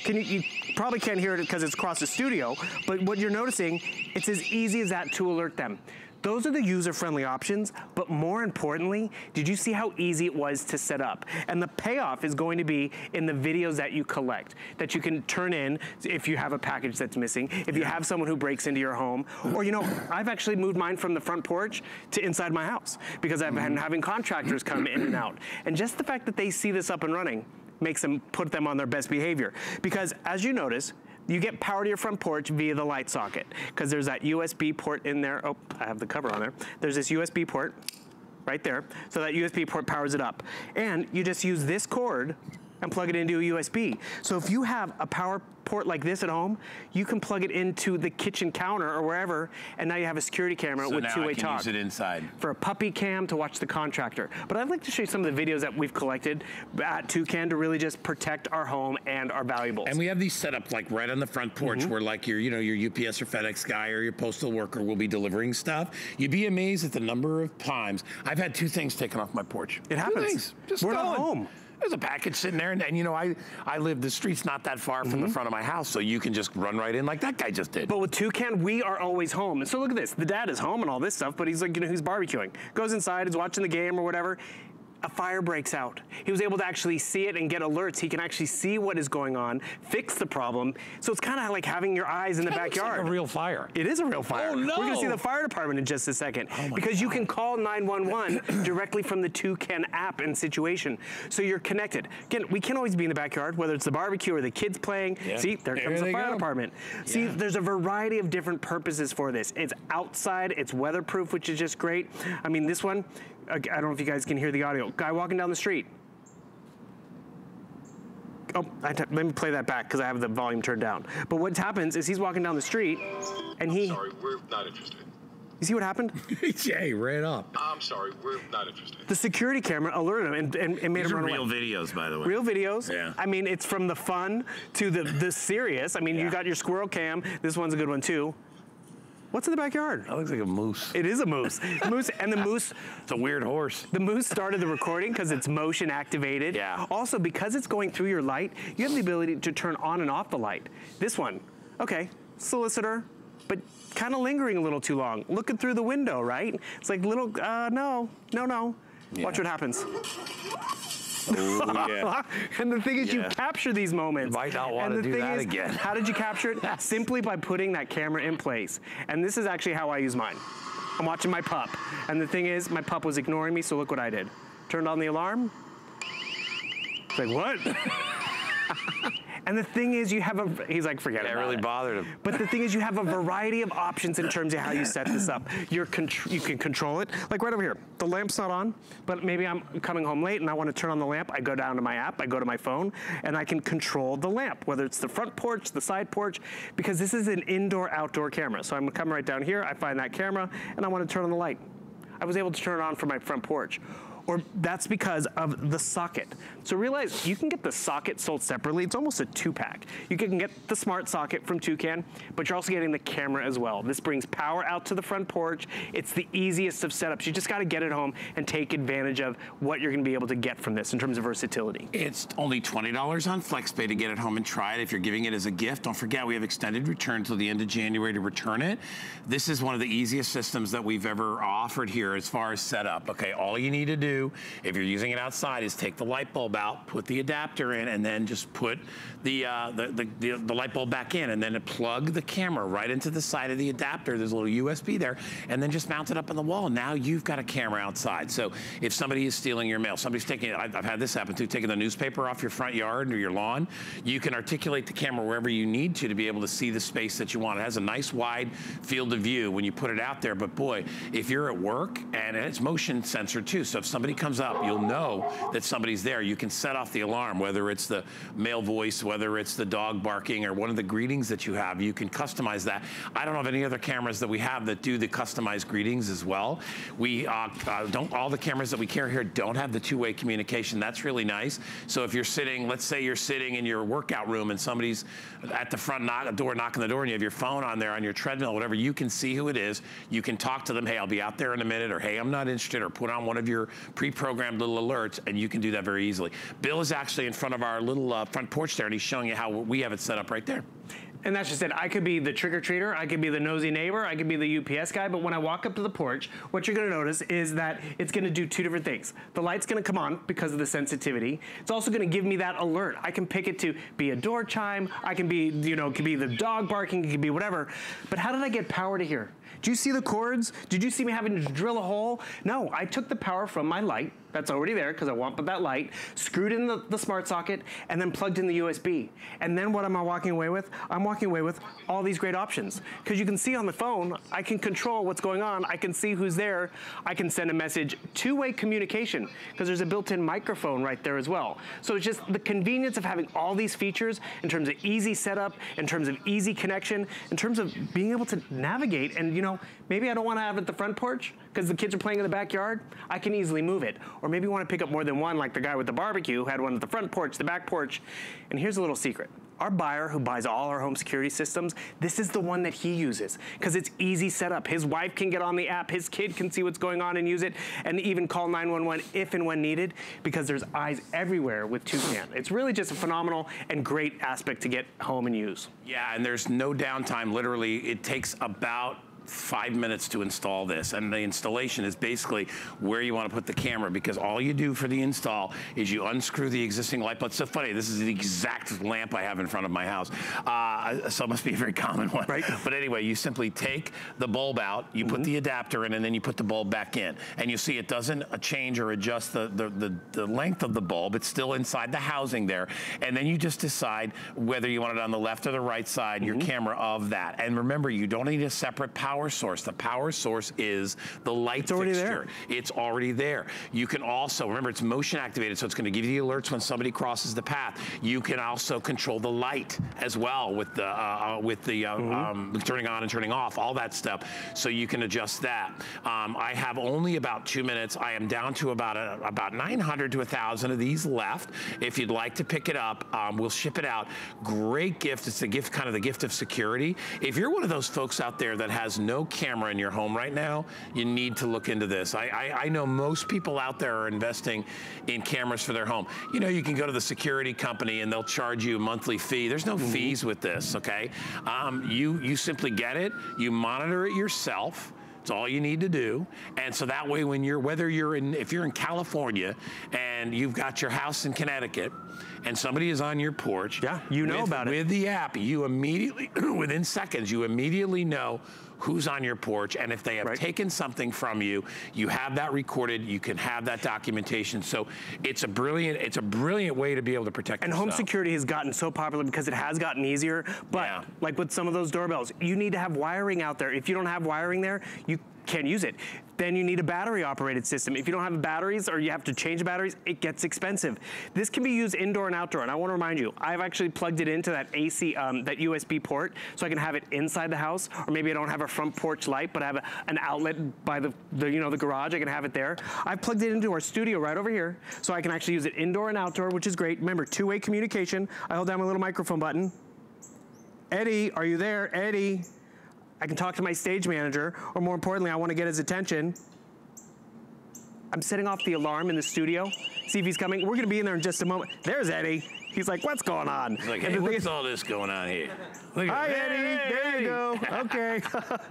Can you, you probably can't hear it because it's across the studio, but what you're noticing, it's as easy as that to alert them. Those are the user-friendly options, but more importantly, did you see how easy it was to set up? And the payoff is going to be in the videos that you collect, that you can turn in if you have a package that's missing, if you have someone who breaks into your home, or you know, I've actually moved mine from the front porch to inside my house because I've been mm-hmm. having contractors come in and out. And just the fact that they see this up and running makes them put them on their best behavior. Because as you notice, you get power to your front porch via the light socket because there's that USB port in there. Oh, I have the cover on there. There's this USB port right there. So that USB port powers it up. And you just use this cord and plug it into a USB. So if you have a power port like this at home, you can plug it into the kitchen counter or wherever, and now you have a security camera So with now I two-way can talk use it inside. for a puppy cam to watch the contractor. But I'd like to show you some of the videos that we've collected at Toucan to really just protect our home and our valuables. And we have these set up like right on the front porch Mm-hmm. where like your, you know, your UPS or FedEx guy or your postal worker will be delivering stuff. You'd be amazed at the number of times I've had two things taken off my porch. It Two happens. things. Just We're not home. There's a package sitting there, and, and you know, I I live. The street's not that far Mm-hmm. from the front of my house, so you can just run right in like that guy just did. But with Toucan, we are always home. And so look at this. The dad is home and all this stuff, but he's like, you know, he's barbecuing. Goes inside, is watching the game or whatever. A fire breaks out. He was able to actually see it and get alerts. He can actually see what is going on, fix the problem. So it's kind of like having your eyes in the That looks like backyard. a real fire. It is a real fire. Oh, no! We're going to see the fire department in just a second oh because you can call 911 directly from the Toucan app and situation. So you're connected. Again, we can't always be in the backyard, whether it's the barbecue or the kids playing. Yeah. See, there There comes the fire go. department. See, Yeah. there's a variety of different purposes for this. It's outside, it's weatherproof, which is just great. I mean, this one, I I don't know if you guys can hear the audio. Guy walking down the street. Oh, I t- let me play that back because I have the volume turned down. But what happens is he's walking down the street and he. Sorry, we're not interested. You see what happened? Jay, ran up. I'm sorry, we're not interested. The security camera alerted him and, and, and made These him are run real away. videos, by the way. Real videos. Yeah. I mean, it's from the fun to the the serious. I mean, you got your squirrel cam. This one's a good one too. What's in the backyard? That looks like a moose. It is a moose. moose and the moose It's a weird horse. The moose started the recording because it's motion activated. Yeah. Also, because it's going through your light, you have the ability to turn on and off the light. This one, okay, solicitor, but kind of lingering a little too long. Looking through the window, right? It's like little, uh, no, no, no. Watch what happens. Oh, yeah. and the thing is, you capture these moments. Might not wanna do thing that is, again. How did you capture it? Simply by putting that camera in place. And this is actually how I use mine. I'm watching my pup. And the thing is, my pup was ignoring me, so look what I did. Turned on the alarm. It's like, what? and the thing is, you have a, he's like, forget That about really bothered him. But the thing is, you have a variety of options in terms of how you set this up. You're you can control it. Like right over here, the lamp's not on, but maybe I'm coming home late and I want to turn on the lamp. I go down to my app, I go to my phone, and I can control the lamp, whether it's the front porch, the side porch, because this is an indoor-outdoor camera. So I'm coming right down here, I find that camera, and I want to turn on the light. I was able to turn it on for my front porch. Or that's because of the socket. So realize you can get the socket sold separately. It's almost a two pack. You can get the smart socket from Toucan, but you're also getting the camera as well. This brings power out to the front porch. It's the easiest of setups. You just got to get it home and take advantage of what you're going to be able to get from this in terms of versatility. It's only $20 on FlexPay to get it home and try it. If you're giving it as a gift, don't forget we have extended return till the end of January to return it. This is one of the easiest systems that we've ever offered here as far as setup. Okay, all you need to do if you're using it outside is take the light bulb out, put the adapter in, and then just put the, uh, the, the, the, the light bulb back in, and then plug the camera right into the side of the adapter. There's a little USB there, and then just mount it up on the wall. Now you've got a camera outside. So if somebody is stealing your mail, somebody's taking, I've, I've had this happen too, taking the newspaper off your front yard or your lawn, you can articulate the camera wherever you need to to be able to see the space that you want. It has a nice wide field of view when you put it out there, but boy, if you're at work, and it's motion sensor too, so if somebody comes up, you'll know that somebody's there. You can set off the alarm, whether it's the male voice, whether it's the dog barking, or one of the greetings that you have. You can customize that. I don't know of any other cameras that we have that do the customized greetings as well. We uh, uh, don't. All the cameras that we carry here don't have the two-way communication. That's really nice. So if you're sitting, let's say you're sitting in your workout room and somebody's at the front knock, door knocking the door, and you have your phone on there on your treadmill, whatever. You can see who it is. You can talk to them. Hey, I'll be out there in a minute, or hey, I'm not interested, or put on one of your pre-programmed little alerts, and you can do that very easily. Bill is actually in front of our little uh, front porch there, and he's showing you how we have it set up right there. And that's just it. I could be the trick or treater, I could be the nosy neighbor, I could be the UPS guy, but when I walk up to the porch, what you're gonna notice is that it's gonna do two different things. The light's gonna come on because of the sensitivity. It's also gonna give me that alert. I can pick it to be a door chime, I can be, you know, it could be the dog barking, it could be whatever. But how did I get power to here? Do you see the cords? Did you see me having to drill a hole? No, I took the power from my light that's already there because I want that light, screwed in the, the smart socket, and then plugged in the USB. And then what am I walking away with? I'm walking away with all these great options. Because you can see on the phone, I can control what's going on. I can see who's there. I can send a message, two-way communication, because there's a built-in microphone right there as well. So it's just the convenience of having all these features in terms of easy setup, in terms of easy connection, in terms of being able to navigate. And you know, maybe I don't want to have it at the front porch because the kids are playing in the backyard. I can easily move it. Or maybe you want to pick up more than one, like the guy with the barbecue who had one at the front porch, the back porch. And here's a little secret. Our buyer who buys all our home security systems, this is the one that he uses because it's easy setup. His wife can get on the app, his kid can see what's going on and use it, and even call 911 if and when needed because there's eyes everywhere with Toucan. It's really just a phenomenal and great aspect to get home and use. Yeah, and there's no downtime. Literally, it takes about five minutes to install this. And the installation is basically where you want to put the camera because all you do for the install is you unscrew the existing light bulb. It's so funny, this is the exact lamp I have in front of my house. Uh, so it must be a very common one. Right. But anyway, you simply take the bulb out, you mm -hmm. put the adapter in, and then you put the bulb back in. And you see it doesn't uh, change or adjust the, the, the, the length of the bulb. It's still inside the housing there. And then you just decide whether you want it on the left or the right side, mm -hmm. your mm-hmm. camera of that. And remember, you don't need a separate power power source. The power source is the light it's already fixture. There. It's already there. You can also, remember it's motion activated, so it's gonna give you the alerts when somebody crosses the path. You can also control the light as well with the, uh, uh with the uh, mm -hmm. um, turning on and turning off, all that stuff. So you can adjust that. Um, I have only about two minutes. I am down to about a, about 900 to 1,000 of these left. If you'd like to pick it up, um, we'll ship it out. Great gift. It's the gift, kind of the gift of security. If you're one of those folks out there that has no camera in your home right now, you need to look into this. I, I, I, know most people out there are investing in cameras for their home. You know, you can go to the security company and they'll charge you a monthly fee. There's no mm -hmm. fees with this, okay? Um, you, you simply get it, you monitor it yourself, it's all you need to do. And so that way when you're, whether you're in, if you're in California and you've got your house in Connecticut and somebody is on your porch. Yeah, you know with, about it. With the app, you immediately, within seconds, you immediately know who's on your porch, and if they have right. taken something from you, you have that recorded, you can have that documentation. So it's a brilliant, it's a brilliant way to be able to protect And yourself. home security has gotten so popular because it has gotten easier, but yeah. like with some of those doorbells, you need to have wiring out there. If you don't have wiring there, you can't use it. Then you need a battery operated system. If you don't have batteries or you have to change batteries, it gets expensive. This can be used indoor and outdoor. And I want to remind you, I've actually plugged it into that AC, um, that USB port so I can have it inside the house. Or maybe I don't have a front porch light, but I have a, an outlet by the, the, you know, the garage. I can have it there. I've plugged it into our studio right over here so I can actually use it indoor and outdoor, which is great. Remember, two-way communication. I hold down my little microphone button. Eddie, are you there? Eddie, I can talk to my stage manager, or more importantly, I want to get his attention. I'm setting off the alarm in the studio, see if he's coming. We're going to be in there in just a moment. There's Eddie. He's like, what's going on? He's like, hey, what's is, all this going on here? Look Hi, Eddie. Hey, there you go. Okay.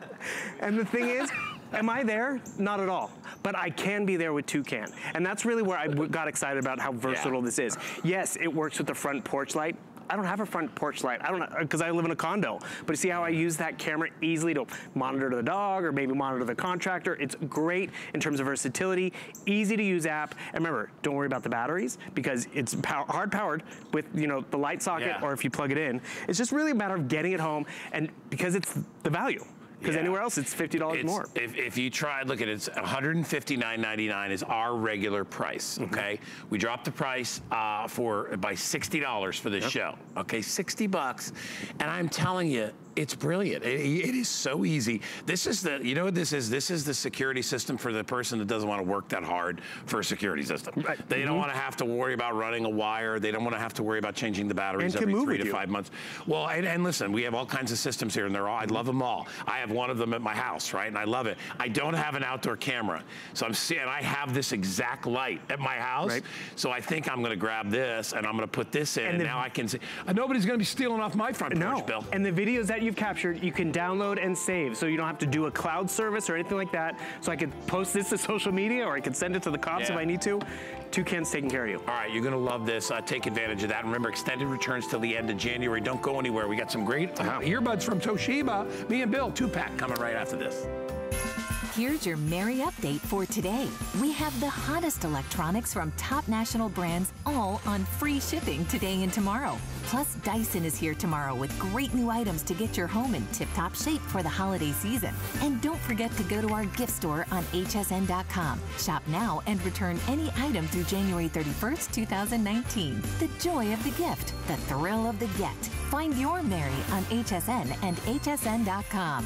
and the thing is, am I there? Not at all. But I can be there with Toucan. And that's really where I got excited about how versatile yeah. this is. Yes, it works with the front porch light, I don't have a front porch light. I don't know, because I live in a condo. But you see how I use that camera easily to monitor the dog or maybe monitor the contractor. It's great in terms of versatility, easy to use app. And remember, don't worry about the batteries because it's power, hard powered with you know the light socket yeah. or if you plug it in. It's just really a matter of getting it home and because it's the value. Because yeah. anywhere else, it's fifty dollars more. If, if you tried, look at it, it's one hundred and fifty nine ninety nine is our regular price. Mm-hmm. Okay, mm -hmm. we dropped the price uh, for by sixty dollars for this yep. show. Okay, sixty bucks, and I'm telling you, it's brilliant. It, it is so easy. This is the, you know what this is? This is the security system for the person that doesn't want to work that hard for a security system. Right. They mm -hmm. don't want to have to worry about running a wire. They don't want to have to worry about changing the batteries every three to five months. Well, and, and, listen, we have all kinds of systems here, and they're all, I love them all. I have one of them at my house, right? And I love it. I don't have an outdoor camera. So I'm seeing, I have this exact light at my house. Right. So I think I'm going to grab this, and I'm going to put this in, and, and now I can see. Nobody's going to be stealing off my front no. porch, Bill. And the videos that you've captured, you can download and save. So you don't have to do a cloud service or anything like that. So I could post this to social media or I could send it to the cops Yeah. if I need to. Toucan's taking care of you. All right, you're gonna love this. Uh, take advantage of that. And remember, extended returns till the end of January. Don't go anywhere. We got some great uh, earbuds from Toshiba. Me and Bill, two pack coming right after this. Here's your Merry update for today. We have the hottest electronics from top national brands all on free shipping today and tomorrow. Plus, Dyson is here tomorrow with great new items to get your home in tip top shape for the holiday season. And don't forget to go to our gift store on hsn.com. Shop now and return any item through January 31st, 2019. The joy of the gift, the thrill of the get. Find your Merry on HSN and hsn.com.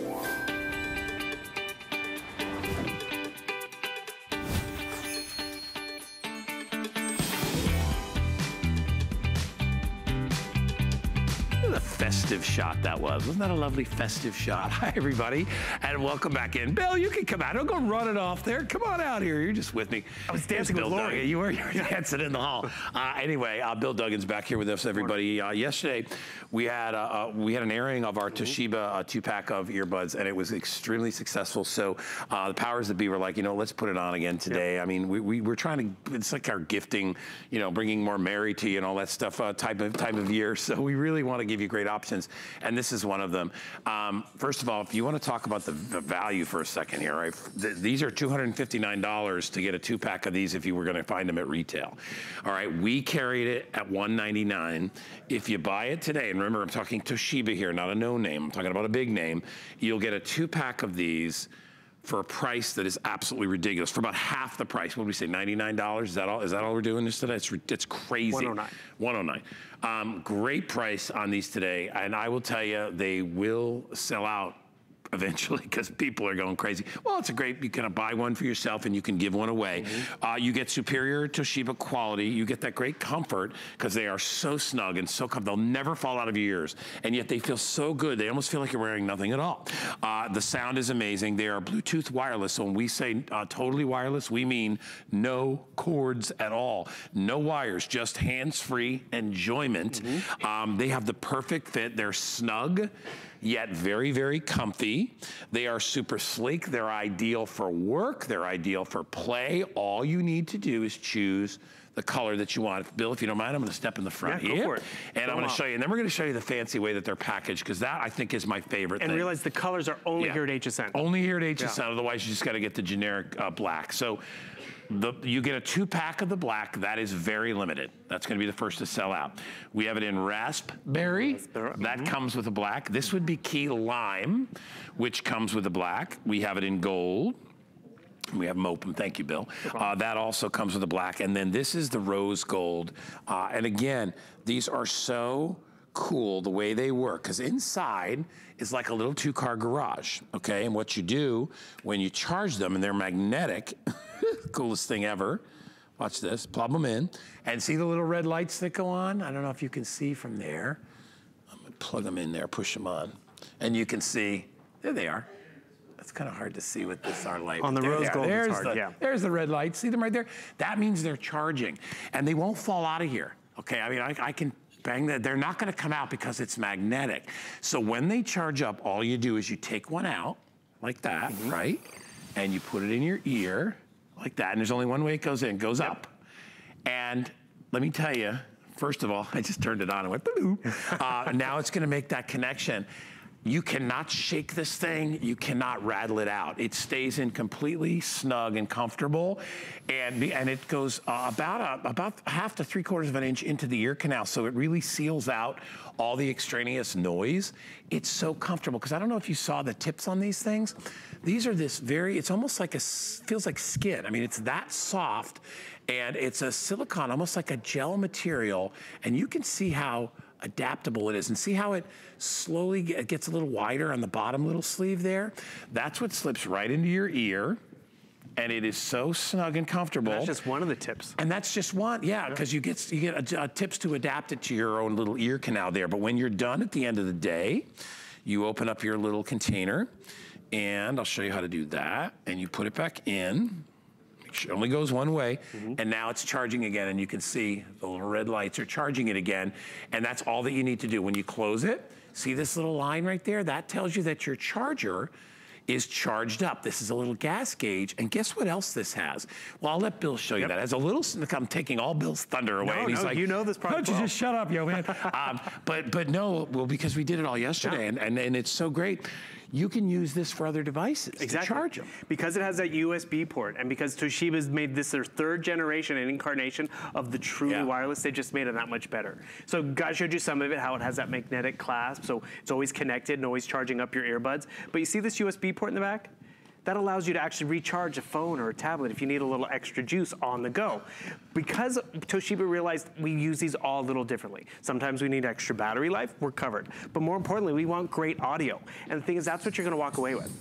Festive shot that was. Wasn't that a lovely festive shot? Hi, everybody, and welcome back in. Bill, you can come out. Don't go running off there. Come on out here. You're just with me. I was dancing Bill with Lori. Duggan. You were, you were dancing in the hall. Uh, anyway, uh, Bill Duggan's back here with us, everybody. Uh, yesterday, we had uh, uh, we had an airing of our Toshiba uh, two-pack of earbuds, and it was extremely successful. So uh, the powers that be were like, you know, let's put it on again today. I mean, we, we we're trying to. It's like our gifting, you know, bringing more Merry to you and all that stuff uh, type of type of year. So we really want to give you great options, and this is one of them. Um, first of all, if you want to talk about the, the value for a second here, right? Th- these are $259 to get a two-pack of these if you were going to find them at retail. All right, we carried it at 199. If you buy it today, and remember, I'm talking Toshiba here, not a no name. I'm talking about a big name. You'll get a two-pack of these for a price that is absolutely ridiculous. For about half the price, what do we say, $99? Is that all? Is that all we're doing this today? It's, it's crazy. 109. 109. Um, great price on these today, and I will tell you, they will sell out eventually because people are going crazy. Well, it's a great, you can buy one for yourself and you can give one away. Uh, you get superior Toshiba quality. You get that great comfort because they are so snug and so comfortable. They'll never fall out of your ears. And yet they feel so good. They almost feel like you're wearing nothing at all. Uh, the sound is amazing. They are Bluetooth wireless. So when we say uh, totally wireless, we mean no cords at all. No wires, just hands-free enjoyment. Um, they have the perfect fit. They're snug yet very, very comfy. They are super sleek. They're ideal for work. They're ideal for play. All you need to do is choose the color that you want. Bill, if you don't mind, I'm going to step in the front Yeah, go here. for it. And Go I'm gonna show you. And then we're going to show you the fancy way that they're packaged because that I think is my favorite And thing. realize the colors are only Yeah. here at HSN. Only here at HSN. Yeah. Otherwise, you just got to get the generic uh, black. So the, you get a two pack of the black. That is very limited. That's going to be the first to sell out. We have it in raspberry. That comes with a black. This would be key lime, which comes with a black. We have it in gold. We have Mopum. Thank you, Bill. Uh, that also comes with a black. And then this is the rose gold. Uh, and again, these are so cool the way they work because inside is like a little two car garage. Okay. And what you do when you charge them and they're magnetic, coolest thing ever. Watch this, plug them in and see the little red lights that go on. I don't know if you can see from there. I'm gonna plug them in there, push them on, and you can see, there they are. It's kind of hard to see with this our light. On the there rose gold, there's hard, the, yeah. There's the red light. See them right there? That means they're charging, and they won't fall out of here. Okay, I mean, I, I can bang that. They're not going to come out because it's magnetic. So when they charge up, all you do is you take one out like that, Mm-hmm. right? And you put it in your ear like that. And there's only one way it goes in. It goes up. And let me tell you, first of all, I just turned it on and went, uh, now it's gonna make that connection. You cannot shake this thing. You cannot rattle it out. It stays in completely snug and comfortable, and and it goes uh, about a, about half to three quarters of an inch into the ear canal, so it really seals out all the extraneous noise. It's so comfortable because I don't know if you saw the tips on these things. These are this very. It's almost like a, feels like skin. I mean, it's that soft, and it's a silicone, almost like a gel material, and you can see how adaptable it is and see how it slowly gets a little wider on the bottom little sleeve there that's what slips right into your ear and it is so snug and comfortable That's just one of the tips. and that's just one, yeah, because you get you get uh, tips to adapt it to your own little ear canal there. But when you're done at the end of the day, you open up your little container, and I'll show you how to do that. And you put it back in. It only goes one way, and now it's charging again. And you can see the little red lights are charging it again. And that's all that you need to do. When you close it, see this little line right there? That tells you that your charger is charged up. This is a little gas gauge. And guess what else this has? Well, I'll let Bill show you that. As a little, I'm taking all Bill's thunder away. No, and he's no, like, you know this product don't you well." just shut up, yo, man? um, but but no, well, because we did it all yesterday, and, and, and it's so great. You can use this for other devices Exactly. to charge them. Because it has that USB port, and because Toshiba's made this their third generation and incarnation of the truly Yeah. wireless, they just made it that much better. So, guys showed you some of it, how it has that magnetic clasp, so it's always connected and always charging up your earbuds. But you see this USB port in the back? That allows you to actually recharge a phone or a tablet if you need a little extra juice on the go. Because Toshiba realized we use these all a little differently. Sometimes we need extra battery life, we're covered. But more importantly, we want great audio. And the thing is, that's what you're gonna walk away with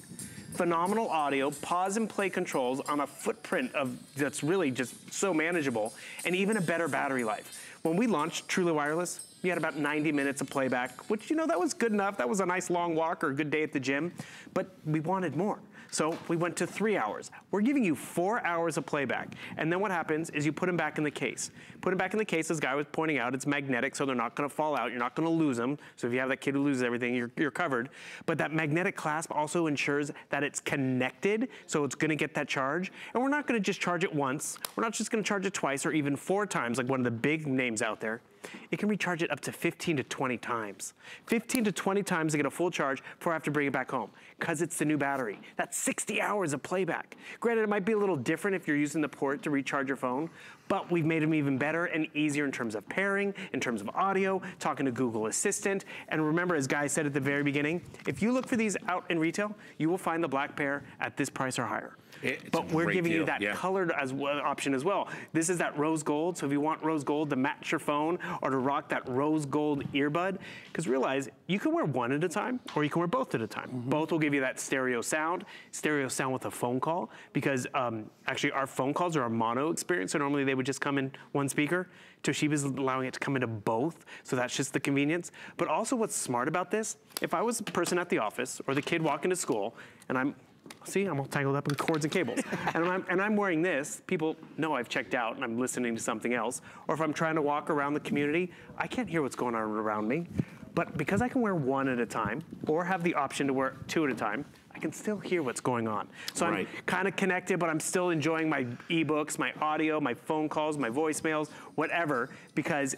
phenomenal audio, pause and play controls on a footprint of that's really just so manageable, and even a better battery life. When we launched Truly Wireless, we had about 90 minutes of playback, which you know that was good enough. That was a nice long walk or a good day at the gym, but we wanted more. So we went to three hours. We're giving you four hours of playback. And then what happens is you put them back in the case. Put them back in the case, as Guy was pointing out, it's magnetic, so they're not gonna fall out. You're not gonna lose them. So if you have that kid who loses everything, you're, you're covered. But that magnetic clasp also ensures that it's connected, so it's gonna get that charge. And we're not gonna just charge it once. We're not just gonna charge it twice or even four times like one of the big names out there. It can recharge it up to 15 to 20 times. 15 to 20 times to get a full charge before I have to bring it back home because it's the new battery. That's 60 hours of playback. Granted, it might be a little different if you're using the port to recharge your phone, but we've made them even better and easier in terms of pairing, in terms of audio, talking to Google Assistant. And remember, as Guy said at the very beginning, if you look for these out in retail, you will find the black pair at this price or higher. But we're giving you that yeah. colored as well, option as well. This is that rose gold. So if you want rose gold to match your phone or to rock that rose gold earbud, because realize you can wear one at a time or you can wear both at a time. Mm-hmm. Both will give you that stereo sound, stereo sound with a phone call. Because um, actually our phone calls are a mono experience. So normally they would just come in one speaker. Toshiba's allowing it to come into both, so that's just the convenience. But also what's smart about this, if I was a person at the office or the kid walking to school and I'm See, I'm all tangled up in cords and cables. and, I'm, and I'm wearing this, people know I've checked out and I'm listening to something else. Or if I'm trying to walk around the community, I can't hear what's going on around me. But because I can wear one at a time, or have the option to wear two at a time, I can still hear what's going on. So Right. I'm kind of connected, but I'm still enjoying my ebooks, my audio, my phone calls, my voicemails, whatever, because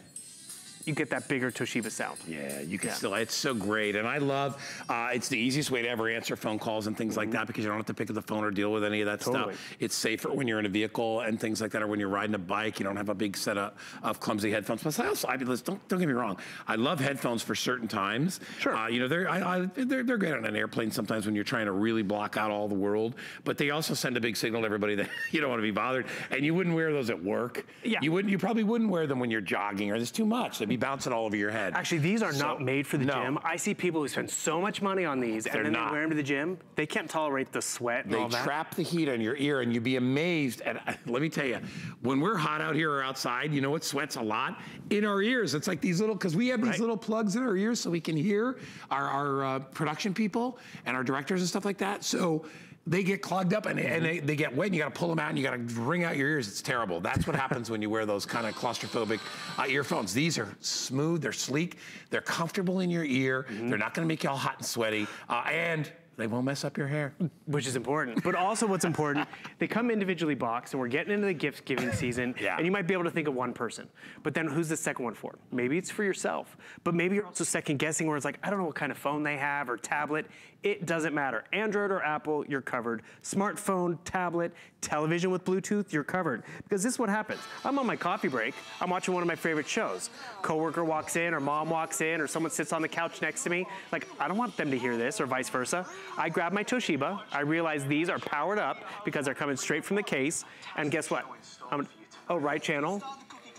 you get that bigger Toshiba sound. Yeah, you can Yeah. still. It's so great, and I love. Uh, it's the easiest way to ever answer phone calls and things like that because you don't have to pick up the phone or deal with any of that Mm-hmm. Totally. stuff. It's safer when you're in a vehicle and things like that, or when you're riding a bike. You don't have a big set of, of clumsy headphones. But I also, I mean, listen, don't don't get me wrong. I love headphones for certain times. Sure. Uh, you know, they're I, I, they're they're great on an airplane sometimes when you're trying to really block out all the world. But they also send a big signal to everybody that you don't want to be bothered. And you wouldn't wear those at work. Yeah. You wouldn't. You probably wouldn't wear them when you're jogging or there's too much. I mean, be bouncing all over your head. Actually, these are So- not made for the no. gym. I see people who spend so much money on these They're and then not. they wear them to the gym. They can't tolerate the sweat They trap the heat on your ear, and you'd be amazed. And let me tell you, when we're hot out here or outside, you know what sweats a lot in our ears. It's like these little because we have these Right. little plugs in our ears so we can hear our, our uh, production people and our directors and stuff like that. So. They get clogged up and, and they, they get wet and you gotta pull them out and you gotta wring out your ears. It's terrible. That's what happens when you wear those kind of claustrophobic uh, earphones. These are smooth, they're sleek, they're comfortable in your ear, they're not gonna make you all hot and sweaty, uh, and they won't mess up your hair. which is important. But also what's important, they come individually boxed and we're getting into the gift giving season. Yeah. And you might be able to think of one person. But then who's the second one for? Maybe it's for yourself. But maybe you're also second guessing where it's like, I don't know what kind of phone they have or tablet. It doesn't matter. Android or Apple, you're covered. Smartphone, tablet, television with Bluetooth, you're covered. Because this is what happens. I'm on my coffee break. I'm watching one of my favorite shows. Coworker walks in or mom walks in or someone sits on the couch next to me. Like, I don't want them to hear this or vice versa. I grab my Toshiba. I realize these are powered up because they're coming straight from the case. And guess what? I'm, oh, right channel,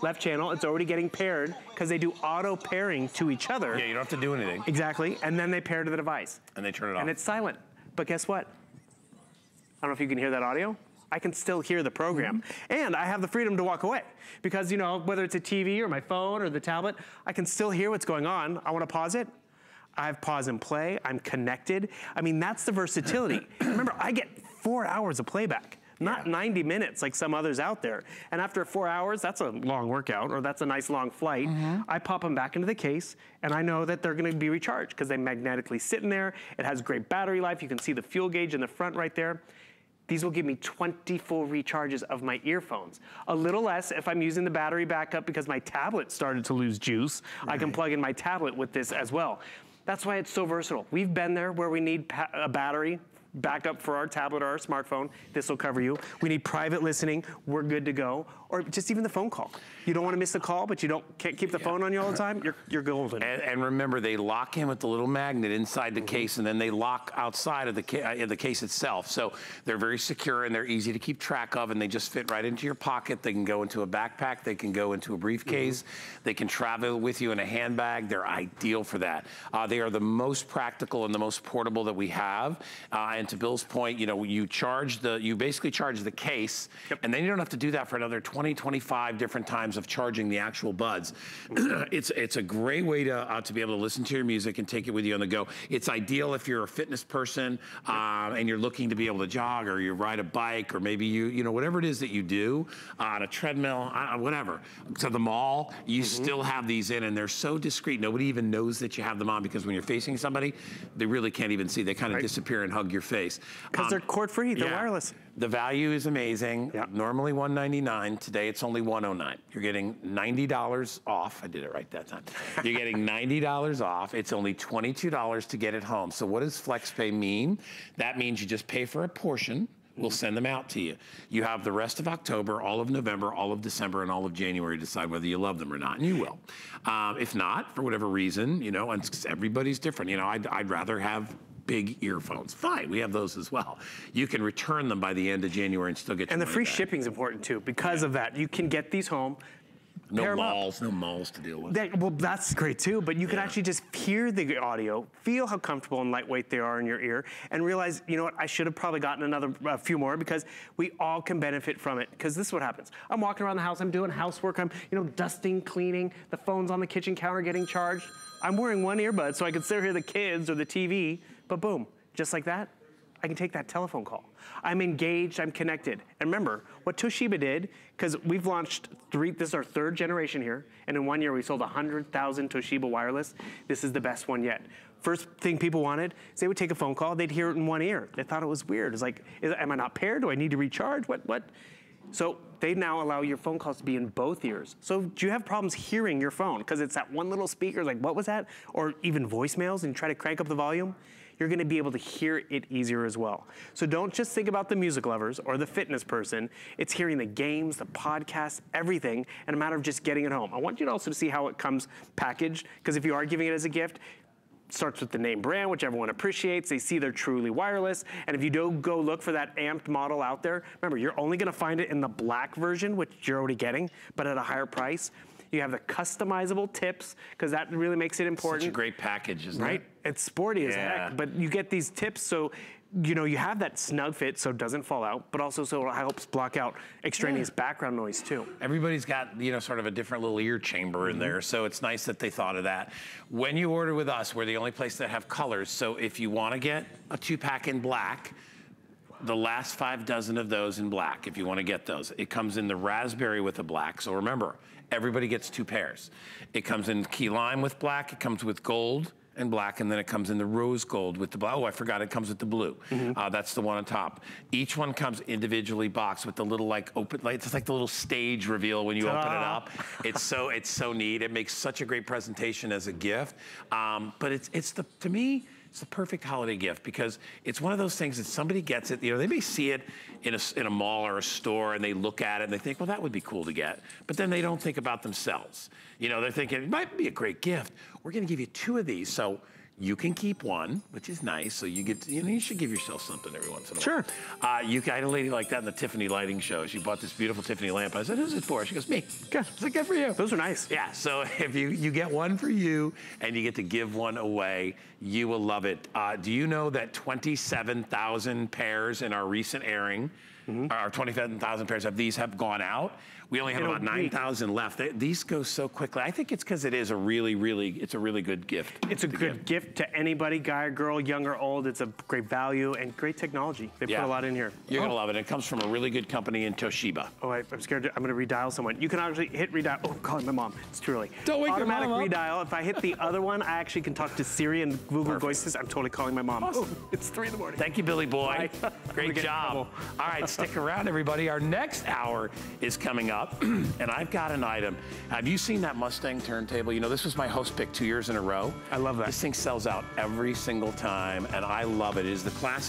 left channel. It's already getting paired because they do auto pairing to each other. Yeah, you don't have to do anything. Exactly. And then they pair to the device. And they turn it off. And it's silent. But guess what? I don't know if you can hear that audio. I can still hear the program. Mm-hmm. And I have the freedom to walk away because, you know, whether it's a TV or my phone or the tablet, I can still hear what's going on. I want to pause it. I have pause and play. I'm connected. I mean, that's the versatility. Remember, I get four hours of playback. Not 90 minutes like some others out there. And after four hours, that's a long workout or that's a nice long flight. Mm-hmm. I pop them back into the case and I know that they're gonna be recharged because they magnetically sit in there. It has great battery life. You can see the fuel gauge in the front right there. These will give me 20 full recharges of my earphones. A little less if I'm using the battery backup because my tablet started to lose juice. I can plug in my tablet with this as well. That's why it's so versatile. We've been there where we need a battery backup for our tablet or our smartphone. This will cover you. We need private listening. We're good to go. Or just even the phone call. You don't want to miss the call, but you don't can't keep the phone on you all the time. You're you're golden. And, and remember, they lock in with the little magnet inside the Mm-hmm. case, and then they lock outside of the, ca- uh, the case itself. So they're very secure and they're easy to keep track of, and they just fit right into your pocket. They can go into a backpack, they can go into a briefcase, Mm-hmm. they can travel with you in a handbag. They're ideal for that. Uh, they are the most practical and the most portable that we have. Uh, and to Bill's point, you know, you charge the, you basically charge the case, and then you don't have to do that for another 20, 25 different times of charging the actual buds. it's it's a great way to uh, to be able to listen to your music and take it with you on the go. It's ideal if you're a fitness person um, and you're looking to be able to jog or you ride a bike or maybe you you know whatever it is that you do uh, on a treadmill, uh, whatever. To the mall, you still have these in and they're so discreet. Nobody even knows that you have them on because when you're facing somebody, they really can't even see. They kind of disappear and hug your face. Because Um, they're cord free, they're yeah. wireless. The value is amazing. Normally 199. Today it's only 109. You're getting $90 off. I did it right that time. You're getting $90 off. It's only $22 to get it home. So what does FlexPay mean? That means you just pay for a portion. We'll send them out to you. You have the rest of October, all of November, all of December, and all of January to decide whether you love them or not, and you will. Um, if not, for whatever reason, you know, and everybody's different. You know, I'd, I'd rather have big earphones. Fine, we have those as well. You can return them by the end of January and still get And the free back. shipping is important too because of that. You can get these home. No pair 'em up. malls, no malls to deal with. That, well, that's great too, but you can actually just hear the audio, feel how comfortable and lightweight they are in your ear, and realize, you know what, I should have probably gotten another a few more because we all can benefit from it. Because this is what happens. I'm walking around the house, I'm doing housework, I'm, you know, dusting, cleaning, the phone's on the kitchen counter getting charged. I'm wearing one earbud so I can still hear the kids or the TV, but boom, just like that, I can take that telephone call. I'm engaged, I'm connected. And remember, what Toshiba did, because we've launched three, this is our third generation here, and in one year we sold 100,000 Toshiba wireless. This is the best one yet. First thing people wanted is they would take a phone call, they'd hear it in one ear. They thought it was weird. It's like, is, am I not paired? Do I need to recharge? What, what? So they now allow your phone calls to be in both ears. So do you have problems hearing your phone? Because it's that one little speaker, like what was that? Or even voicemails and you try to crank up the volume? You're gonna be able to hear it easier as well. So don't just think about the music lovers or the fitness person. It's hearing the games, the podcasts, everything, and a matter of just getting it home. I want you to also see how it comes packaged, because if you are giving it as a gift, it starts with the name brand, which everyone appreciates. They see they're truly wireless. And if you don't go look for that amped model out there, remember, you're only gonna find it in the black version, which you're already getting, but at a higher price. You have the customizable tips, because that really makes it important. Such a great package, isn't right? it? It's sporty as Yeah. heck, but you get these tips so you know you have that snug fit so it doesn't fall out, but also so it helps block out extraneous background noise too. Everybody's got, you know, sort of a different little ear chamber in mm-hmm. there, so it's nice that they thought of that. When you order with us, we're the only place that have colors, so if you want to get a two-pack in black, the last five dozen of those in black, if you want to get those. It comes in the raspberry with the black, so remember, everybody gets two pairs. It comes in key lime with black, it comes with gold, and black, and then it comes in the rose gold with the blue. Oh, I forgot, it comes with the blue. Uh, that's the one on top. Each one comes individually boxed with the little like open, like it's like the little stage reveal when you open it up. It's so it's so neat. It makes such a great presentation as a gift. Um, but it's it's the to me. It's the perfect holiday gift because it's one of those things that somebody gets it. You know, they may see it in a, in a mall or a store and they look at it and they think, well, that would be cool to get. But then they don't think about themselves. You know, they're thinking, it might be a great gift. We're going to give you two of these. So you can keep one, which is nice. So you get, to, you know, you should give yourself something every once in a Sure. while. Uh, you, I had a lady like that in the Tiffany lighting show. She bought this beautiful Tiffany lamp. I said, who's it for? She goes, me. Good. It's like, good for you. Those are nice. Yeah, so if you, you get one for you and you get to give one away, you will love it. Uh, do you know that 27,000 pairs in our recent airing, our 27,000 pairs of these have gone out? We only have a about 9,000 left. They- these go so quickly. I think it's because it is a really, really, it's a really good gift. It's a good gift to anybody, guy or girl, young or old. It's a great value and great technology. They Yeah. put a lot in here. You're oh. gonna love it. It comes from a really good company in Toshiba. Oh, I, I'm scared. To, I'm going to redial someone. You can actually hit redial. Oh, I'm calling my mom. It's too early. Don't wake your Automatic mom up. redial. If I hit the other one, I actually can talk to Siri and Google Voices. I'm totally calling my mom. Oh, it's three in the morning. Thank you, Billy Boy. Bye. Great We're getting in job. All right, stick around, everybody. Our next hour is coming up, and I've got an item. Have you seen that Mustang turntable? You know, this was my host pick two years in a row. I love that. This thing sells out every single time, and I love it. It is the classic